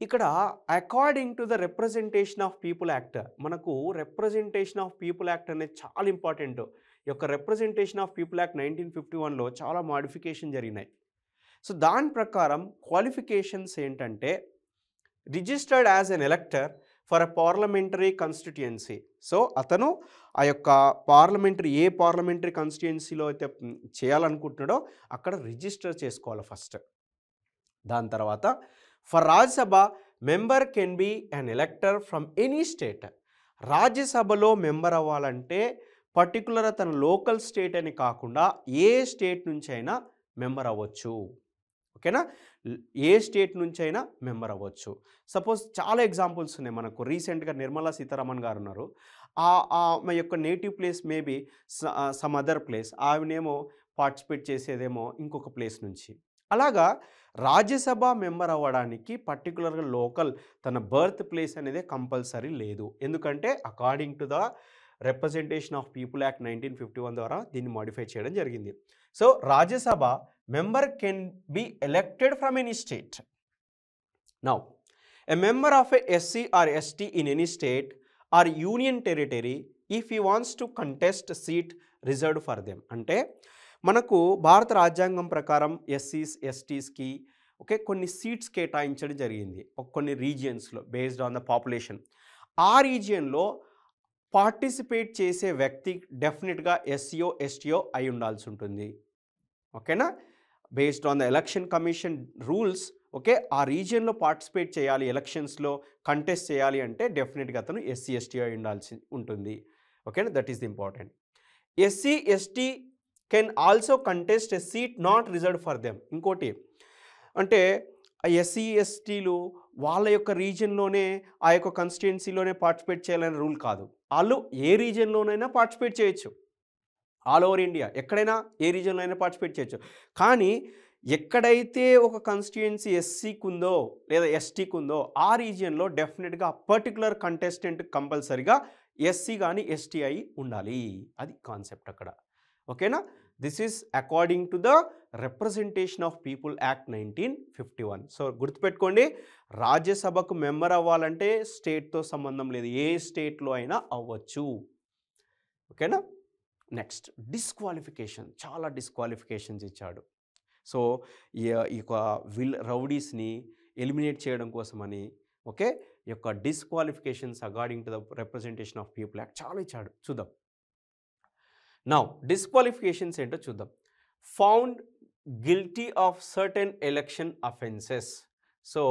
ఇక్కడ according to the representation of people act మనకు రిప్రజెంటేషన్ ఆఫ్ పీపుల్ యాక్ట్ అనేది చాలా ఇంపార్టెంట్ ఈ యొక్క representation of people act nineteen fifty వన్లో చాలా మాడిఫికేషన్ జరిగినాయి. సో దాని ప్రకారం క్వాలిఫికేషన్స్ ఏంటంటే registered as an elector for a parliamentary constituency so అతను ఆ యొక్క పార్లమెంటరీ ఏ పార్లమెంటరీ కాన్స్టిట్యుయెన్సీలో అయితే చేయాలనుకుంటున్నాడో అక్కడ రిజిస్టర్ చేసుకోవాలి ఫస్ట్ దాని తర్వాత for Rajya Sabha member can be an elector from any state. రాజ్యసభలో మెంబర్ అవ్వాలంటే పర్టికులర్ తన లోకల్ స్టేట్ అని కాకుండా ఏ స్టేట్ నుంచి అయినా మెంబర్ అవ్వచ్చు. ఓకేనా? ఏ స్టేట్ నుంచి అయినా మెంబర్ అవ్వచ్చు. సపోజ్ చాలా ఎగ్జాంపుల్స్ ఉన్నాయి మనకు. రీసెంట్గా నిర్మలా సీతారామన్ గారు ఉన్నారు. ఆ ఆమె యొక్క native place maybe some other place. ఆమెనేమో participate చేసేదేమో ఇంకొక ప్లేస్ నుంచి. అలాగా రాజ్యసభ మెంబర్ అవ్వడానికి పర్టికులర్గా లోకల్ తన బర్త్ ప్లేస్ అనేది కంపల్సరీ లేదు. ఎందుకంటే according to the representation of people act nineteen fifty one ద్వారా దీన్ని మాడిఫై చేయడం జరిగింది. So Rajya Sabha member can be elected from any state. Now a member of a SC or ST in any state or union territory if you wants to contest seat reserved for them అంటే మనకు భారత రాజ్యాంగం ప్రకారం ఎస్సీస్ ఎస్టీస్కి okay కొన్ని seats కేటాయించడం జరిగింది. కొన్ని రీజియన్స్లో బేస్డ్ ఆన్ ద పాపులేషన్. ఆ రీజియన్లో పార్టిసిపేట్ చేసే వ్యక్తి డెఫినెట్గా ఎస్సీఓ ఎస్టీఓ అయి ఉండాల్సి ఉంటుంది. ఓకేనా? Based on the election commission rules okay ఆ రీజియన్లో పార్టిసిపేట్ చేయాలి ఎలక్షన్స్లో కంటెస్ట్ చేయాలి అంటే డెఫినెట్గా అతను ఎస్సీ ఎస్టీ అయి ఉండాల్సి ఉంటుంది. ఓకేనా? That is the important. SC ST can also contest a seat not reserved for them ఇంకోటి అంటే ఎస్సీ ఎస్టీలు వాళ్ళ యొక్క రీజియన్లోనే ఆ యొక్క కన్స్టిట్యున్సీలోనే పార్టిసిపేట్ చేయాలనే రూల్ కాదు. వాళ్ళు ఏ రీజియన్లోనైనా పార్టిసిపేట్ చేయొచ్చు. ఆల్ ఓవర్ ఇండియా ఎక్కడైనా ఏ రీజియన్లో అయినా పార్టిసిపేట్ చేయొచ్చు. కానీ ఎక్కడైతే ఒక కాన్స్టిట్యుయెన్సీ ఎస్సీకి ఉందో లేదా ఎస్టీకి ఉందో ఆ రీజియన్లో డెఫినెట్గా పర్టికులర్ కంటెస్టెంట్ కంపల్సరిగా ఎస్సీ కానీ ఎస్టీ అయి ఉండాలి. అది కాన్సెప్ట్ అక్కడ. ఓకేనా? This is according to the representation of people act nineteen fifty one so గుర్తుపెట్టుకోండి రాజ్యసభకు మెంబర్ అవ్వాలంటే స్టేట్తో సంబంధం లేదు. ఏ స్టేట్లో అయినా అవ్వచ్చు. ఓకేనా? నెక్స్ట్ డిస్క్వాలిఫికేషన్ చాలా డిస్క్వాలిఫికేషన్స్ ఇచ్చాడు. సో ఈ ఈ యొక్క విల్ రౌడీస్ని ఎలిమినేట్ చేయడం కోసమని ఓకే? ఈ యొక్క disqualifications according to the representation of people act చాలా ఇచ్చాడు. చూద్దాం. నౌ డిస్క్వాలిఫికేషన్స్ ఏంటో చూద్దాం. Found guilty of certain election offences so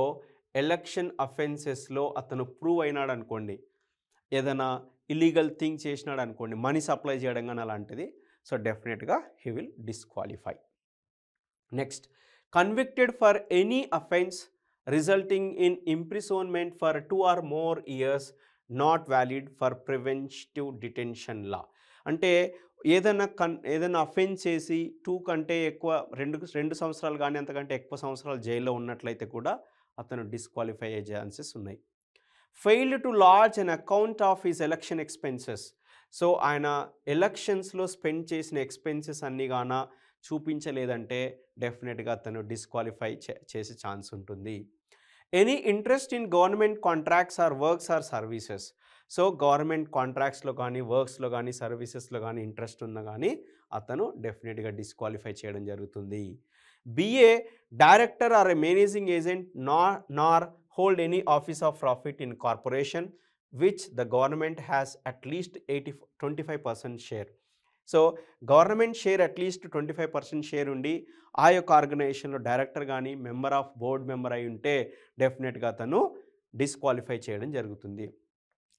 election అఫెన్సెస్లో అతను ప్రూవ్ అయినాడు అనుకోండి. ఏదైనా ఇల్లీగల్ థింగ్ చేసినాడు అనుకోండి మనీ సప్లై చేయడం కానీ అలాంటిది. సో డెఫినెట్గా he will disqualify next convicted for any offence resulting in imprisonment for two or more years not valid for preventive detention law అంటే ఏదైనా కన్ ఏదైనా అఫెన్స్ చేసి టూ కంటే ఎక్కువ రెండు రెండు సంవత్సరాలు కానీ అంతకంటే ఎక్కువ సంవత్సరాలు జైల్లో ఉన్నట్లయితే కూడా అతను డిస్క్వాలిఫై అయ్యే ఛాన్సెస్ ఉన్నాయి. Failed to lodge an account of his election expenses so ఆయన ఎలక్షన్స్లో స్పెండ్ చేసిన ఎక్స్పెన్సెస్ అన్నీ గాన చూపించలేదంటే డెఫినెట్గా అతను డిస్క్వాలిఫై చేసే ఛాన్స్ ఉంటుంది. Any interest in government contracts or works or services so government కాంట్రాక్ట్స్లో కానీ వర్క్స్లో కానీ సర్వీసెస్లో కానీ ఇంట్రెస్ట్ ఉన్నా కానీ అతను డెఫినెట్గా డిస్క్వాలిఫై చేయడం జరుగుతుంది. Be a director or a managing agent nor nor hold any office of profit in corporation which the government has at least eighty twenty five percent share. So government share at least twenty five percent share ఉండి ఆ యొక్క ఆర్గనైజేషన్లో director కానీ member of board member అయి ఉంటే డెఫినెట్గా అతను disqualify చేయడం జరుగుతుంది.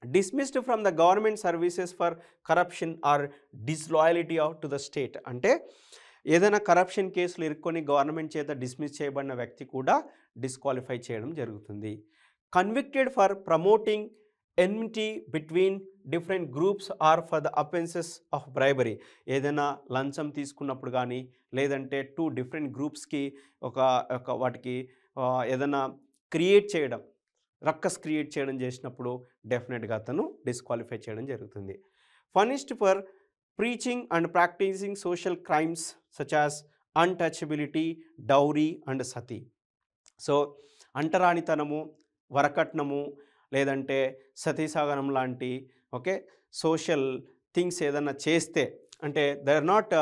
Dismissed from the government services for corruption or disloyalty of to the state అంటే ఏదైనా కరప్షన్ కేసులు ఇరుక్కొని గవర్నమెంట్ చేత డిస్మిస్ చేయబడిన వ్యక్తి కూడా డిస్క్వాలిఫై చేయడం జరుగుతుంది. Convicted for promoting enmity between different groups or for the offences of bribery ఏదైనా లంచం తీసుకున్నప్పుడు కానీ లేదంటే టూ డిఫరెంట్ గ్రూప్స్కి ఒక ఒక వాటికి ఏదైనా క్రియేట్ చేయడం. రక్కస్ క్రియేట్ చేయడం చేసినప్పుడు డెఫినెట్గా అతను డిస్క్వాలిఫై చేయడం జరుగుతుంది. Punished for preaching and practising social crimes such as untouchability dowry and sati. So అంటరానితనము వరకట్నము లేదంటే సతీసాగరం లాంటి ఓకే సోషల్ థింగ్స్ ఏదైనా చేస్తే అంటే they are not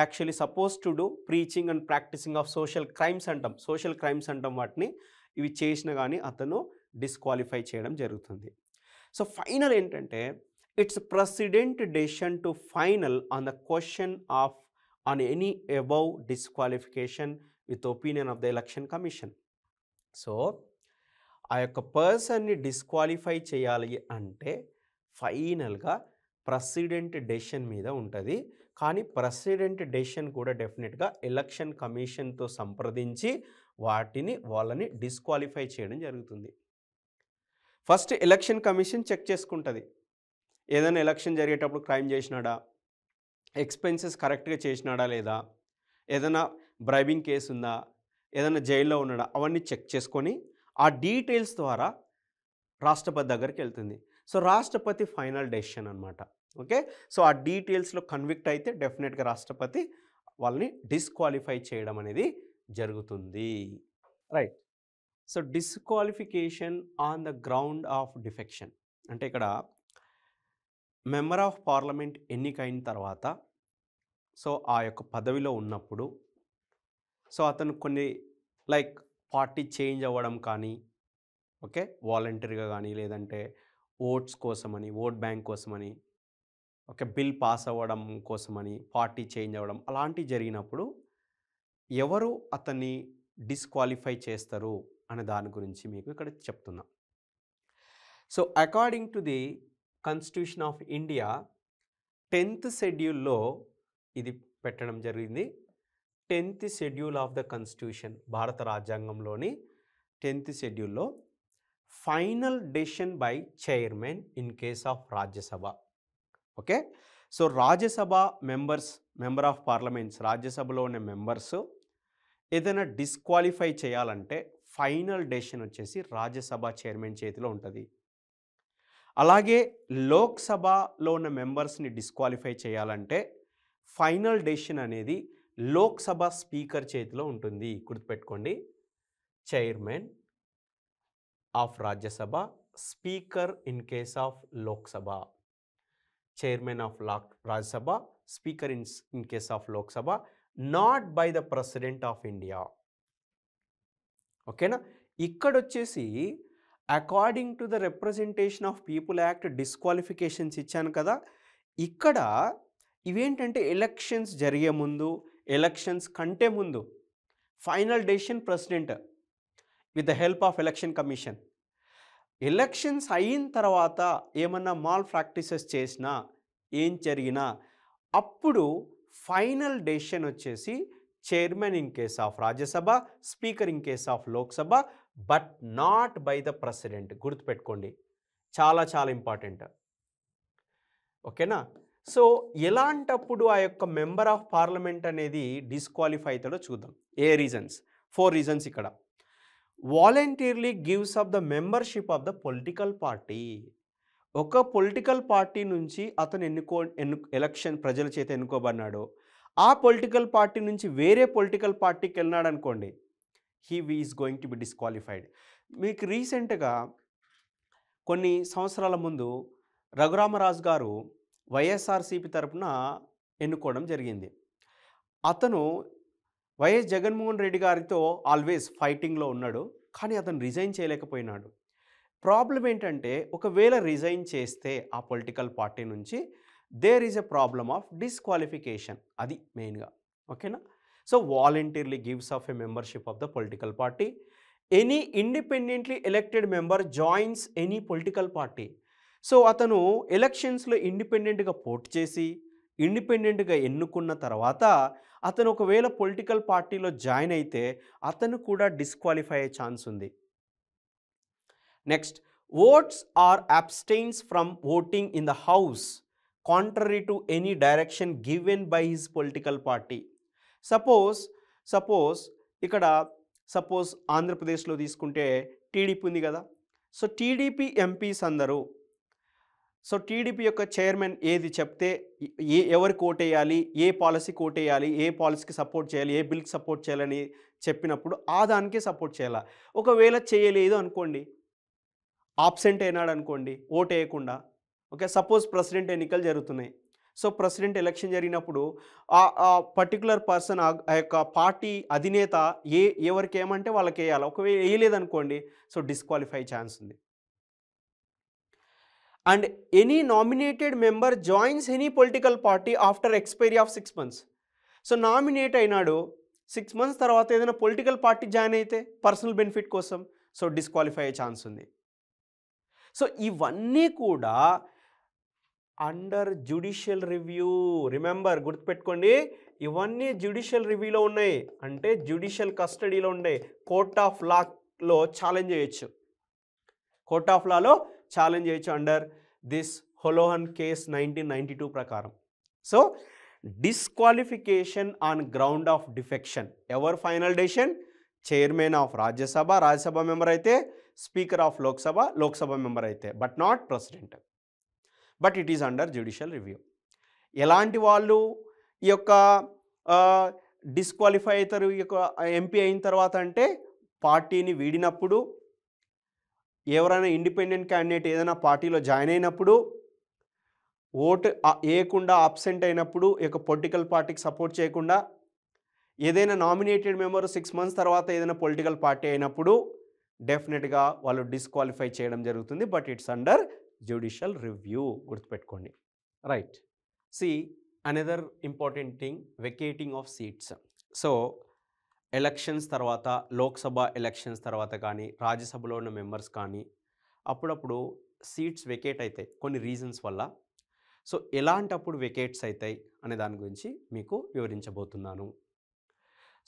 actually suppose to do preaching and practising of social crimes అంటాం. సోషల్ క్రైమ్స్ అంటాం వాటిని. ఇవి చేసిన కానీ అతను డిస్క్వాలిఫై చేయడం జరుగుతుంది. సో ఫైనల్ ఏంటంటే it's president decision to final on the question of on any above disqualification with opinion of the election commission so ఆ యొక్క పర్సన్ని డిస్క్వాలిఫై చేయాలి అంటే ఫైనల్గా ప్రెసిడెంట్ డెసిషన్ మీద ఉంటుంది. కానీ ప్రెసిడెంట్ డెసిషన్ కూడా డెఫినెట్గా ఎలక్షన్ కమిషన్తో సంప్రదించి వాటిని వాళ్ళని డిస్క్వాలిఫై చేయడం జరుగుతుంది. ఫస్ట్ ఎలక్షన్ కమిషన్ చెక్ చేసుకుంటుంది. ఏదైనా ఎలక్షన్ జరిగేటప్పుడు క్రైమ్ చేసినాడా? ఎక్స్పెన్సెస్ కరెక్ట్గా చేసినాడా లేదా? ఏదైనా బ్రైబింగ్ కేసు ఉందా? ఏదైనా జైల్లో ఉన్నాడా? అవన్నీ చెక్ చేసుకొని ఆ డీటెయిల్స్ ద్వారా రాష్ట్రపతి దగ్గరికి వెళ్తుంది. సో రాష్ట్రపతి ఫైనల్ డెసిషన్ అనమాట ఓకే? సో ఆ డీటెయిల్స్లో కన్విక్ట్ అయితే డెఫినెట్గా రాష్ట్రపతి వాళ్ళని డిస్క్వాలిఫై చేయడం అనేది జరుగుతుంది. Right. So disqualification on the ground of defection. అంటే ఇక్కడ మెంబర్ ఆఫ్ పార్లమెంట్ ఎన్నికైన తర్వాత సో ఆ యొక్క పదవిలో ఉన్నప్పుడు సో అతను కొన్ని లైక్ పార్టీ చేంజ్ అవ్వడం కానీ ఓకే వాలంటరీగా కానీ లేదంటే ఓట్స్ కోసమని ఓట్ బ్యాంక్ కోసమని ఓకే బిల్ పాస్ అవ్వడం కోసమని పార్టీ చేంజ్ అవ్వడం అలాంటివి జరిగినప్పుడు ఎవరు అతన్ని డిస్క్వాలిఫై చేస్తారు? అనే దాని గురించి మీకు ఇక్కడ చెప్తున్నా. So according to the constitution of India tenth షెడ్యూల్లో ఇది పెట్టడం జరిగింది. Tenth schedule of the constitution భారత రాజ్యాంగంలోని టెన్త్ షెడ్యూల్లో final decision by chairman in case of Rajya Sabha. Okay? So Rajya Sabha members member of parliaments రాజ్యసభలో ఉన్న మెంబర్స్ ఏదైనా డిస్క్వాలిఫై చేయాలంటే ఫైనల్ డెసిషన్ వచ్చేసి రాజ్యసభ చైర్మన్ చేతిలో ఉంటుంది. అలాగే లోక్సభలో ఉన్న మెంబర్స్ని డిస్క్వాలిఫై చేయాలంటే ఫైనల్ డెసిషన్ అనేది లోక్సభ స్పీకర్ చేతిలో ఉంటుంది. గుర్తుపెట్టుకోండి. Chairman of Rajya Sabha speaker in case of Lok Sabha. Chairman of lock Rajya Sabha speaker in in case of Lok Sabha not by the president of India. ఓకేనా? ఇక్కడ వచ్చేసి according to the representation of people act disqualifications ఇచ్చాను కదా? ఇక్కడ ఇవేంటంటే ఎలక్షన్స్ జరిగే ముందు ఎలక్షన్స్ కంటే ముందు final decision president with the help of election commission elections అయిన తర్వాత ఏమన్నా మాల్ ప్రాక్టీసెస్ చేసినా ఏం జరిగినా అప్పుడు ఫైనల్ డెసిషన్ వచ్చేసి chairman in case of Rajya Sabha speaker in case of Lok Sabha but not by the president. గుర్తుపెట్టుకోండి. చాలా చాలా ఇంపార్టెంట్. ఓకేనా? సో ఎలాంటప్పుడు ఆ యొక్క మెంబర్ ఆఫ్ పార్లమెంట్ అనేది డిస్క్వాలిఫై అవుతాడో చూద్దాం. ఏ రీజన్స్? ఫోర్ రీజన్స్ ఇక్కడ. Voluntarily gives of the membership of the political party. ఒక పొలిటికల్ పార్టీ నుంచి అతను ఎన్నుకో ఎన్ను ఎలక్షన్ ప్రజల చేత ఎన్నుకోబడినాడు ఆ పొలిటికల్ పార్టీ నుంచి వేరే పొలిటికల్ పార్టీకి వెళ్ళినాడు అనుకోండి he is going to be disqualified. మీకు రీసెంట్గా కొన్ని సంవత్సరాల ముందు రఘురామరాజు గారు వైఎస్ఆర్సీపీ తరపున ఎన్నుకోవడం జరిగింది. అతను వైఎస్ జగన్మోహన్ రెడ్డి గారితో ఆల్వేస్ ఫైటింగ్లో ఉన్నాడు కానీ అతను రిజైన్ చేయలేకపోయినాడు. ప్రాబ్లం ఏంటంటే ఒకవేళ రిజైన్ చేస్తే ఆ పొలిటికల్ పార్టీ నుంచి there is a problem of disqualification అది మెయిన్గా ఓకేనా so voluntarily gives up a membership of the political party any independently elected member joins any political party so అతను ఎలక్షన్స్లో ఇండిపెండెంట్గా పోటీ చేసి ఇండిపెండెంట్గా ఎన్నుకున్న తర్వాత అతను ఒకవేళ పొలిటికల్ పార్టీలో జాయిన్ అయితే అతను కూడా డిస్క్వాలిఫై అయ్యే ఛాన్స్ ఉంది. Next votes or abstains from voting in the house contrary to any direction given by his political party suppose suppose ఇక్కడ సపోజ్ ఆంధ్రప్రదేశ్లో తీసుకుంటే టీడీపీ ఉంది కదా. సో టీడీపీ ఎంపీస్ అందరూ సో టీడీపీ యొక్క చైర్మన్ ఏది చెప్తే ఏ ఎవరికి ఓటేయాలి ఏ పాలసీకి ఓటేయాలి ఏ పాలసీకి సపోర్ట్ చేయాలి ఏ బిల్కి సపోర్ట్ చేయాలని చెప్పినప్పుడు ఆ దానికే సపోర్ట్ చేయాలి. ఒకవేళ చేయలేదు అనుకోండి ఆబ్సెంట్ అయినాడు అనుకోండి ఓటేయకుండా వేయకుండా ఓకే సపోజ్ ప్రెసిడెంట్ ఎన్నికలు జరుగుతున్నాయి. సో ప్రెసిడెంట్ ఎలక్షన్ జరిగినప్పుడు ఆ పర్టికులర్ పర్సన్ ఆ యొక్క పార్టీ అధినేత ఏ ఎవరికి ఏమంటే వాళ్ళకి వేయాలి. ఒకవేళ వేయలేదనుకోండి సో డిస్క్వాలిఫై ఛాన్స్ ఉంది. And any nominated member joins any political party after expiry of six months. So nominate అయినాడు సిక్స్ మంత్స్ తర్వాత ఏదైనా పొలిటికల్ పార్టీ జాయిన్ అయితే పర్సనల్ బెనిఫిట్ కోసం సో డిస్క్వాలిఫై అయ్యే ఛాన్స్ ఉంది. సో ఇవన్నీ కూడా అండర్ జ్యుడిషియల్ రివ్యూ. రిమెంబర్ గుర్తుపెట్టుకోండి. ఇవన్నీ జ్యుడిషియల్ రివ్యూలో ఉన్నాయి. అంటే జ్యుడిషియల్ కస్టడీలో ఉండే కోర్ట్ ఆఫ్ లాలో ఛాలెంజ్ చేయొచ్చు. కోర్ట్ ఆఫ్ లాలో ఛాలెంజ్ చేయొచ్చు under this Hollohan case nineteen ninety two ప్రకారం. So disqualification on ground of defection. Ever final decision? Chairman of Rajya Sabha Rajya Sabha member అయితే speaker of Lok Sabha Lok Sabha member అయితే but not president. But it is under judicial review. ఎలాంటి వాళ్ళు ఈ యొక్క disqualify అవుతారు ఈ యొక్క ఎంపీ అయిన తర్వాత అంటే పార్టీని వీడినప్పుడు ఎవరైనా ఇండిపెండెంట్ క్యాండిడేట్ ఏదైనా పార్టీలో జాయిన్ అయినప్పుడు ఓటు వేయకుండా అబ్సెంట్ అయినప్పుడు ఈ యొక్క పొలిటికల్ పార్టీకి సపోర్ట్ చేయకుండా ఏదైనా నామినేటెడ్ మెంబర్ సిక్స్ మంత్స్ తర్వాత ఏదైనా పొలిటికల్ పార్టీ అయినప్పుడు డెఫినెట్గా వాళ్ళు డిస్క్వాలిఫై చేయడం జరుగుతుంది. But it's under judicial review గుర్తుపెట్టుకోండి. Right see another important thing vacating of seats so elections తర్వాత లోక్సభ ఎలక్షన్స్ తర్వాత కానీ రాజ్యసభలో ఉన్న మెంబర్స్ కానీ అప్పుడప్పుడు సీట్స్ వెకేట్ అవుతాయి కొన్ని రీజన్స్ వల్ల. సో ఎలాంటప్పుడు వెకేట్స్ అవుతాయి అనే దాని గురించి మీకు వివరించబోతున్నాను.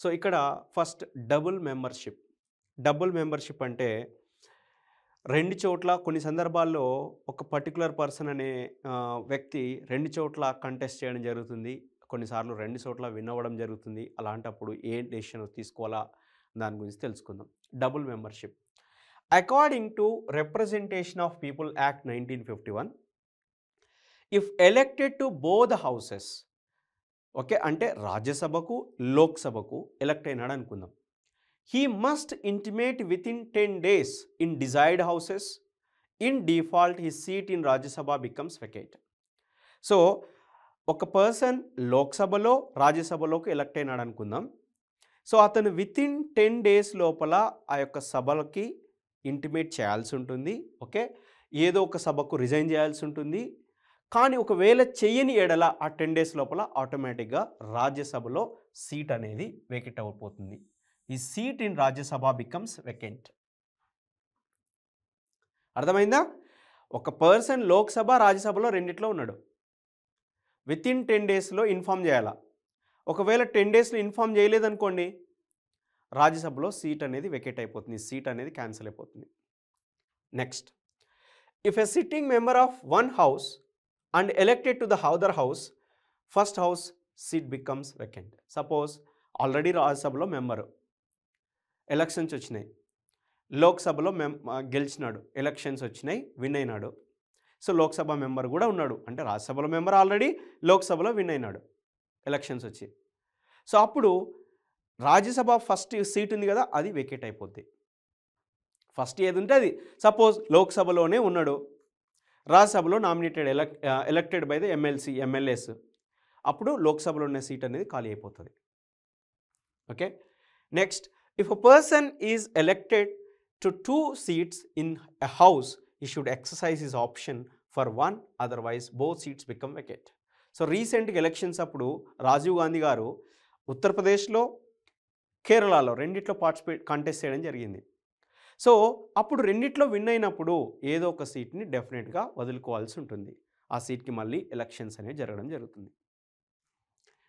సో ఇక్కడ first double membership double membership అంటే రెండు చోట్ల కొన్ని సందర్భాల్లో ఒక పర్టికులర్ పర్సన్ అనే వ్యక్తి రెండు చోట్ల కంటెస్ట్ చేయడం జరుగుతుంది. కొన్నిసార్లు రెండు చోట్ల విన్ అవ్వడం జరుగుతుంది. అలాంటప్పుడు ఏ డెసిషన్ తీసుకోవాలా దాని గురించి తెలుసుకుందాం. Double membership. According to representation of people act nineteen fifty one if elected to both houses okay అంటే రాజ్యసభకు లోక్సభకు ఎలక్ట్ అయినాడు అనుకుందాం. He must intimate with in ten days in desired houses in default he seat in Rajya Sabha becomes vacate so ఒక person లోక్సభలో రాజ్యసభలోకి elect అయినాడు అనుకుందాం. సో అతను విత్ ఇన్ టెన్ డేస్ లోపల ఆ యొక్క సభలకి ఇంటిమేట్ చేయాల్సి ఉంటుంది. ఓకే? ఏదో ఒక సభకు రిజైన్ చేయాల్సి ఉంటుంది. కానీ ఒకవేళ చేయని ఎడల ఆ టెన్ డేస్ లోపల ఆటోమేటిక్గా రాజ్యసభలో సీట్ అనేది వేకెట్ అయిపోతుంది. ఈ seat in Rajya Sabha becomes vacant. అర్థమైందా? ఒక పర్సన్ లోక్సభ రాజ్యసభలో రెండిట్లో ఉన్నాడు. విత్ ఇన్ టెన్ డేస్లో ఇన్ఫామ్ చేయాలా? ఒకవేళ టెన్ డేస్లో ఇన్ఫామ్ చేయలేదనుకోండి రాజ్యసభలో సీట్ అనేది వెకెట్ అయిపోతుంది. సీట్ అనేది క్యాన్సిల్ అయిపోతుంది. Next. If a sitting member of one house and elected to the other house first house seat becomes vacant. Suppose already రాజ్యసభలో మెంబరు. ఎలక్షన్స్ వచ్చినాయి. లోక్సభలో మెం గెలిచినాడు. ఎలక్షన్స్ వచ్చినాయి విన్ అయినాడు. సో లోక్సభ మెంబర్ కూడా ఉన్నాడు. అంటే రాజ్యసభలో మెంబర్ ఆల్రెడీ లోక్సభలో విన్ అయినాడు. ఎలక్షన్స్ వచ్చి. సో అప్పుడు రాజ్యసభ ఫస్ట్ సీట్ ఉంది కదా అది వెకేట్ అయిపోద్ది. ఫస్ట్ ఏది ఉంటే అది. సపోజ్ లోక్సభలోనే ఉన్నాడు. రాజ్యసభలో nominated ఎలక్ elected by the MLC MLAs. అప్పుడు లోక్సభలో ఉన్న సీట్ అనేది ఖాళీ అయిపోతుంది. Okay? Next if a person is elected to two seats in a house he should exercise his option for one otherwise both seats become vacant. So రీసెంట్గా elections అప్పుడు రాజీవ్ గాంధీ గారు ఉత్తరప్రదేశ్లో కేరళలో రెండిట్లో పార్టిసిపేట్ కంటెస్ట్ చేయడం జరిగింది. సో అప్పుడు రెండిట్లో విన్ అయినప్పుడు ఏదో ఒక సీట్ని డెఫినెట్గా వదులుకోవాల్సి ఉంటుంది. ఆ సీట్కి మళ్ళీ ఎలక్షన్స్ అనేవి జరగడం జరుగుతుంది.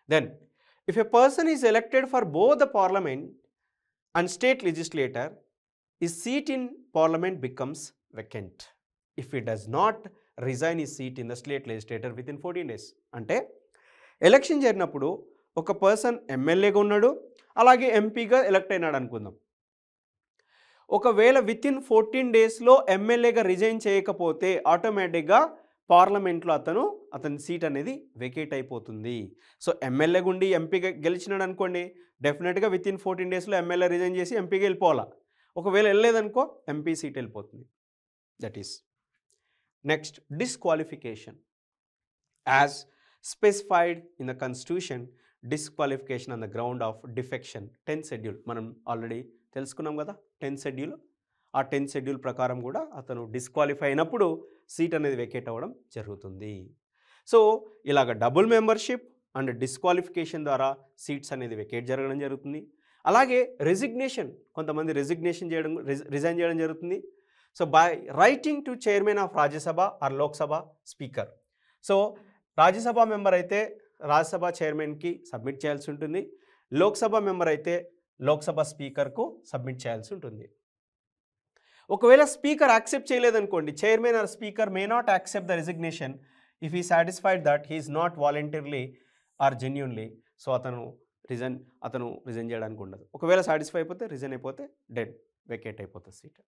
Then if a person is elected for both the parliament and state legislator ఈ seat in parliament becomes vacant if it does not resign ఈ seat in the state legislator within fourteen days అంటే election జరిగినప్పుడు ఒక person ఎమ్మెల్యేగా ఉన్నాడు అలాగే ఎంపీగా elect అయినాడు అనుకుందాం. ఒకవేళ విత్ ఇన్ ఫోర్టీన్ డేస్లో ఎమ్మెల్యేగా రిజైన్ చేయకపోతే ఆటోమేటిక్గా పార్లమెంట్లో అతను అతని సీట్ అనేది వెకేట్ అయిపోతుంది. సో ఎమ్మెల్యే గుండి ఎంపీగా గెలిచినాడు అనుకోండి డెఫినెట్గా విత్ ఇన్ ఫోర్టీన్ డేస్లో ఎమ్మెల్యే రిజైన్ చేసి ఎంపీగా వెళ్ళిపోవాలా ఒకవేళ వెళ్ళలేదనుకో ఎంపీ సీట్ వెళ్ళిపోతుంది. That is. Next disqualification. As specified in the constitution disqualification on the ground of defection. Tenth schedule. మనం ఆల్రెడీ తెలుసుకున్నాం కదా టెన్త్ షెడ్యూల్. ఆ టెన్త్ షెడ్యూల్ ప్రకారం కూడా అతను డిస్క్వాలిఫై అయినప్పుడు సీట్ అనేది వెకేట్ అవ్వడం జరుగుతుంది. సో ఇలాగ డబుల్ మెంబర్షిప్ అండ్ డిస్క్వాలిఫికేషన్ ద్వారా సీట్స్ అనేది వెకేట్ జరగడం జరుగుతుంది. అలాగే రెసిగ్నేషన్ కొంతమంది రెసిగ్నేషన్ చేయడం రిజైన్ చేయడం జరుగుతుంది. So by writing to chairman of Rajya Sabha or Lok Sabha speaker. So Rajya Sabha member అయితే రాజ్యసభ చైర్మన్కి సబ్మిట్ చేయాల్సి ఉంటుంది. లోక్సభ మెంబర్ అయితే లోక్సభ స్పీకర్కు సబ్మిట్ చేయాల్సి ఉంటుంది. ఒకవేళ speaker accept చేయలేదనుకోండి chairman or speaker may not accept the resignation if he satisfied that he is not voluntarily or genuinely. So అతను resign అతను resign చేయడానికి ఉండదు. ఒకవేళ సాటిస్ఫై అయిపోతే రిజైన్ అయిపోతే డెడ్ వెకేట్ అయిపోతుంది seat.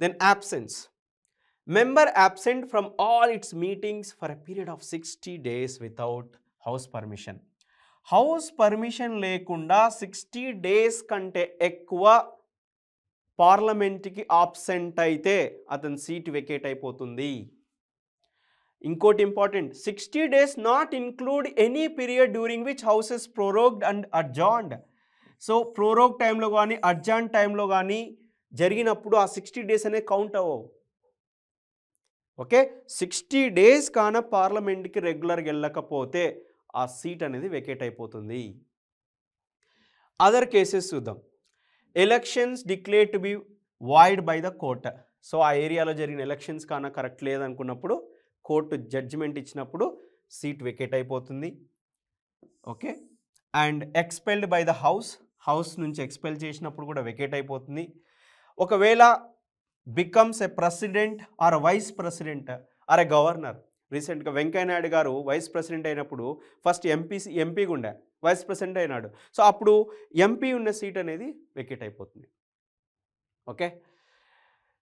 Then absence member absent from all its meetings for a period of sixty days without house permission house permission లేకుండా సిక్స్టీ డేస్ కంటే ఎక్కువ పార్లమెంట్కి ఆబ్సెంట్ అయితే అతని సీట్ వెకేట్ అయిపోతుంది. ఇంకోటి important sixty days not include any period during which houses prorogued and adjourned so prorogue టైంలో కానీ అడ్జాన్ టైంలో కానీ జరిగినప్పుడు ఆ సిక్స్టీ డేస్ అనేది కౌంట్ అవ్వవు. ఓకే? సిక్స్టీ డేస్ కాన పార్లమెంట్కి రెగ్యులర్గా వెళ్ళకపోతే ఆ సీట్ అనేది వెకేట్ అయిపోతుంది. అదర్ కేసెస్ చూద్దాం. Elections declare to be void by the court so ఆ ఏరియాలో జరిగిన ఎలక్షన్స్ కాన కరెక్ట్ లేదనుకున్నప్పుడు కోర్టు జడ్జిమెంట్ ఇచ్చినప్పుడు సీట్ వెకేట్ అయిపోతుంది. Okay and expelled by the house house నుంచి ఎక్స్పెల్ చేసినప్పుడు కూడా వెకేట్ అయిపోతుంది. ఒకవేళ becomes a president or vice president or a governor రీసెంట్గా వెంకయ్య నాయుడు గారు వైస్ ప్రెసిడెంట్ అయినప్పుడు ఫస్ట్ ఎంపీసీ ఎంపీగా ఉండే. వైస్ ప్రెసిడెంట్ అయినాడు. సో అప్పుడు ఎంపీ ఉన్న సీట్ అనేది వెకేట్ అయిపోతుంది. ఓకే?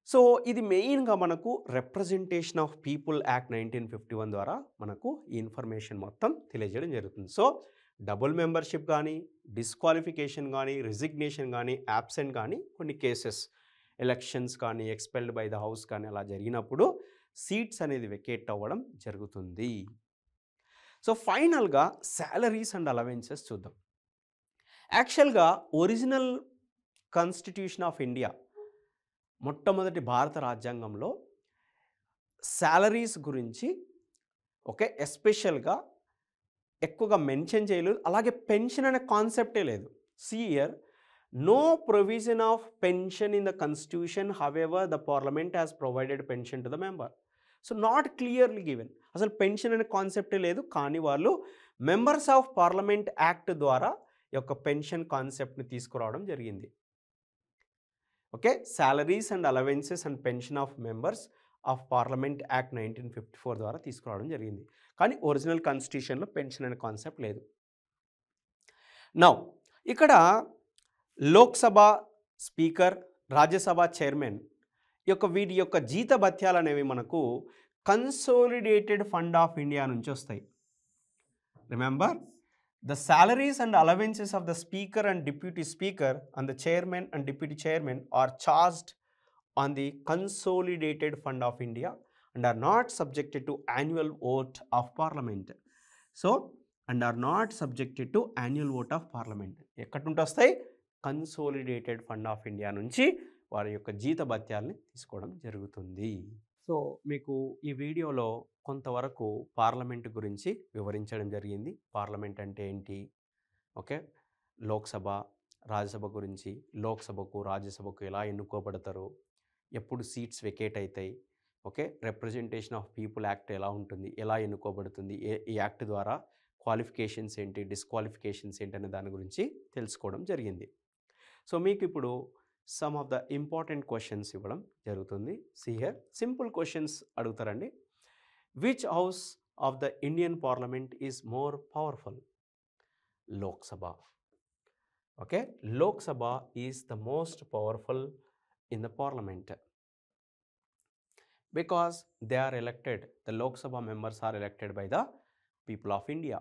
సో ఇది మెయిన్గా మనకు representation of people act nineteen fifty one ద్వారా మనకు ఈ ఇన్ఫర్మేషన్ మొత్తం తెలియజేయడం జరుగుతుంది. సో డబుల్ మెంబర్షిప్ కానీ డిస్క్వాలిఫికేషన్ కానీ రిజిగ్నేషన్ కానీ యాబ్సెంట్ కానీ కొన్ని కేసెస్ ఎలక్షన్స్ కానీ ఎక్స్పెల్డ్ బై ద హౌస్ కానీ అలా జరిగినప్పుడు సీట్స్ అనేది వెకేట్ అవ్వడం జరుగుతుంది. సో ఫైనల్గా శాలరీస్ అండ్ అలవెన్సెస్ చూద్దాం. యాక్చువల్గా ఒరిజినల్ కాన్స్టిట్యూషన్ ఆఫ్ ఇండియా మొట్టమొదటి భారత రాజ్యాంగంలో శాలరీస్ గురించి ఓకే ఎస్పెషల్గా ఎక్కువగా మెన్షన్ చేయలేదు. అలాగే పెన్షన్ అనే కాన్సెప్టే లేదు. See here no provision of pension in the constitution. However the parliament has provided pension to the member. So not clearly given. అసలు పెన్షన్ అనే కాన్సెప్టే లేదు. కానీ వాళ్ళు మెంబర్స్ ఆఫ్ పార్లమెంట్ యాక్ట్ ద్వారా ఈ యొక్క పెన్షన్ కాన్సెప్ట్ని తీసుకురావడం జరిగింది. Okay? Salaries and allowances and pension of members of parliament act nineteen fifty four ద్వారా తీసుకురావడం జరిగింది. కానీ ఒరిజినల్ కాన్స్టిట్యూషన్లో పెన్షన్ అనే కాన్సెప్ట్ లేదు. నౌ ఇక్కడ లోక్సభ స్పీకర్ రాజ్యసభ చైర్మన్ యొక్క వీటి యొక్క జీత భత్యాలు అనేవి మనకు కన్సోలిడేటెడ్ ఫండ్ ఆఫ్ ఇండియా నుంచి వస్తాయి. Remember the salaries and allowances of the speaker and deputy speaker and the chairman and deputy chairman are charged on the consolidated fund of India and are not subjected to annual vote of parliament so and are not subjected to annual vote of parliament ఎక్కడి నుండి వస్తాయి? Consolidated fund of India నుంచి వారి యొక్క జీత భత్యాల్ని తీసుకోవడం జరుగుతుంది. So మీకు ఈ వీడియోలో కొంతవరకు పార్లమెంట్ గురించి వివరించడం జరిగింది. పార్లమెంట్ అంటే ఏంటి? ఓకే. లోక్సభ రాజ్యసభ గురించి లోక్సభకు రాజ్యసభకు ఎలా ఎన్నుకోబడతారు? ఎప్పుడు సీట్స్ వెకేట్ అవుతాయి okay. Representation of people act ఎలా ఉంటుంది? ఎలా ఎన్నుకోబడుతుంది? ఏ ఈ యాక్ట్ ద్వారా క్వాలిఫికేషన్స్ ఏంటి? డిస్క్వాలిఫికేషన్స్ ఏంటి? అనే దాని గురించి తెలుసుకోవడం జరిగింది. సో మీకు ఇప్పుడు some of the important questions ఇవ్వడం జరుగుతుంది. సిహియర్ సింపుల్ క్వశ్చన్స్ అడుగుతారండి. Which house of the Indian parliament is more powerful Lok Sabha okay Lok Sabha is the most powerful in the parliament because they are elected the Lok Sabha members are elected by the people of India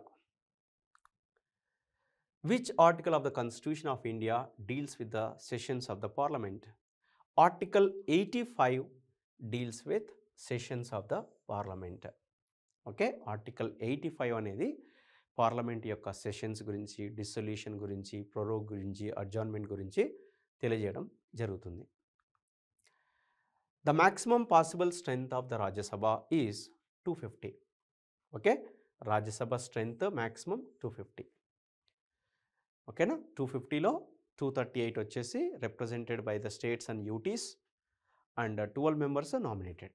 Which article of the Constitution of India deals with the sessions of the Parliament? Article 85 deals with sessions of the parliament okay article eighty five అనేది parliament యొక్క sessions గురించి dissolution గురించి prorogue గురించి adjournment గురించి తెలియజేయడం జరుగుతుంది. The maximum possible strength of the Rajya Sabha is two fifty okay Rajya Sabha strength maximum two fifty ఓకేనా two ఫిఫ్టీలో టూ థర్టీ ఎయిట్ వచ్చేసి represented by the states and UTs and twelve members nominated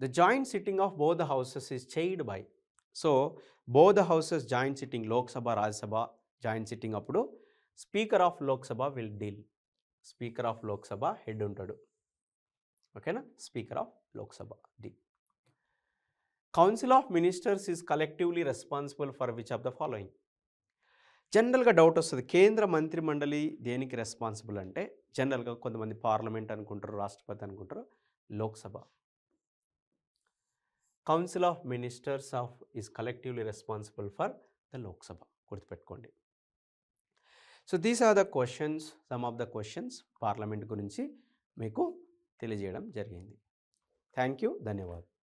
the joint sitting of both the houses is chaired by so both the houses joint sitting Lok Sabha Rajya Sabha joint sitting అప్పుడు speaker of Lok Sabha will deal speaker of Lok Sabha head ఉంటాడు. ఓకేనా speaker of Lok Sabha the council of ministers is collectively responsible for which of the following జనరల్గా doubt వస్తుంది. కేంద్ర మంత్రి మండలి దేనికి responsible అంటే జనరల్గా కొంతమంది పార్లమెంట్ అనుకుంటారు రాష్ట్రపతి అనుకుంటారు Lok Sabha. Council of ministers of is collectively responsible for the Lok Sabha. గుర్తుపెట్టుకోండి. So these are the questions some of the questions parliament గురించి మీకు తెలియజేయడం జరిగింది. Thank you. ధన్యవాదాలు.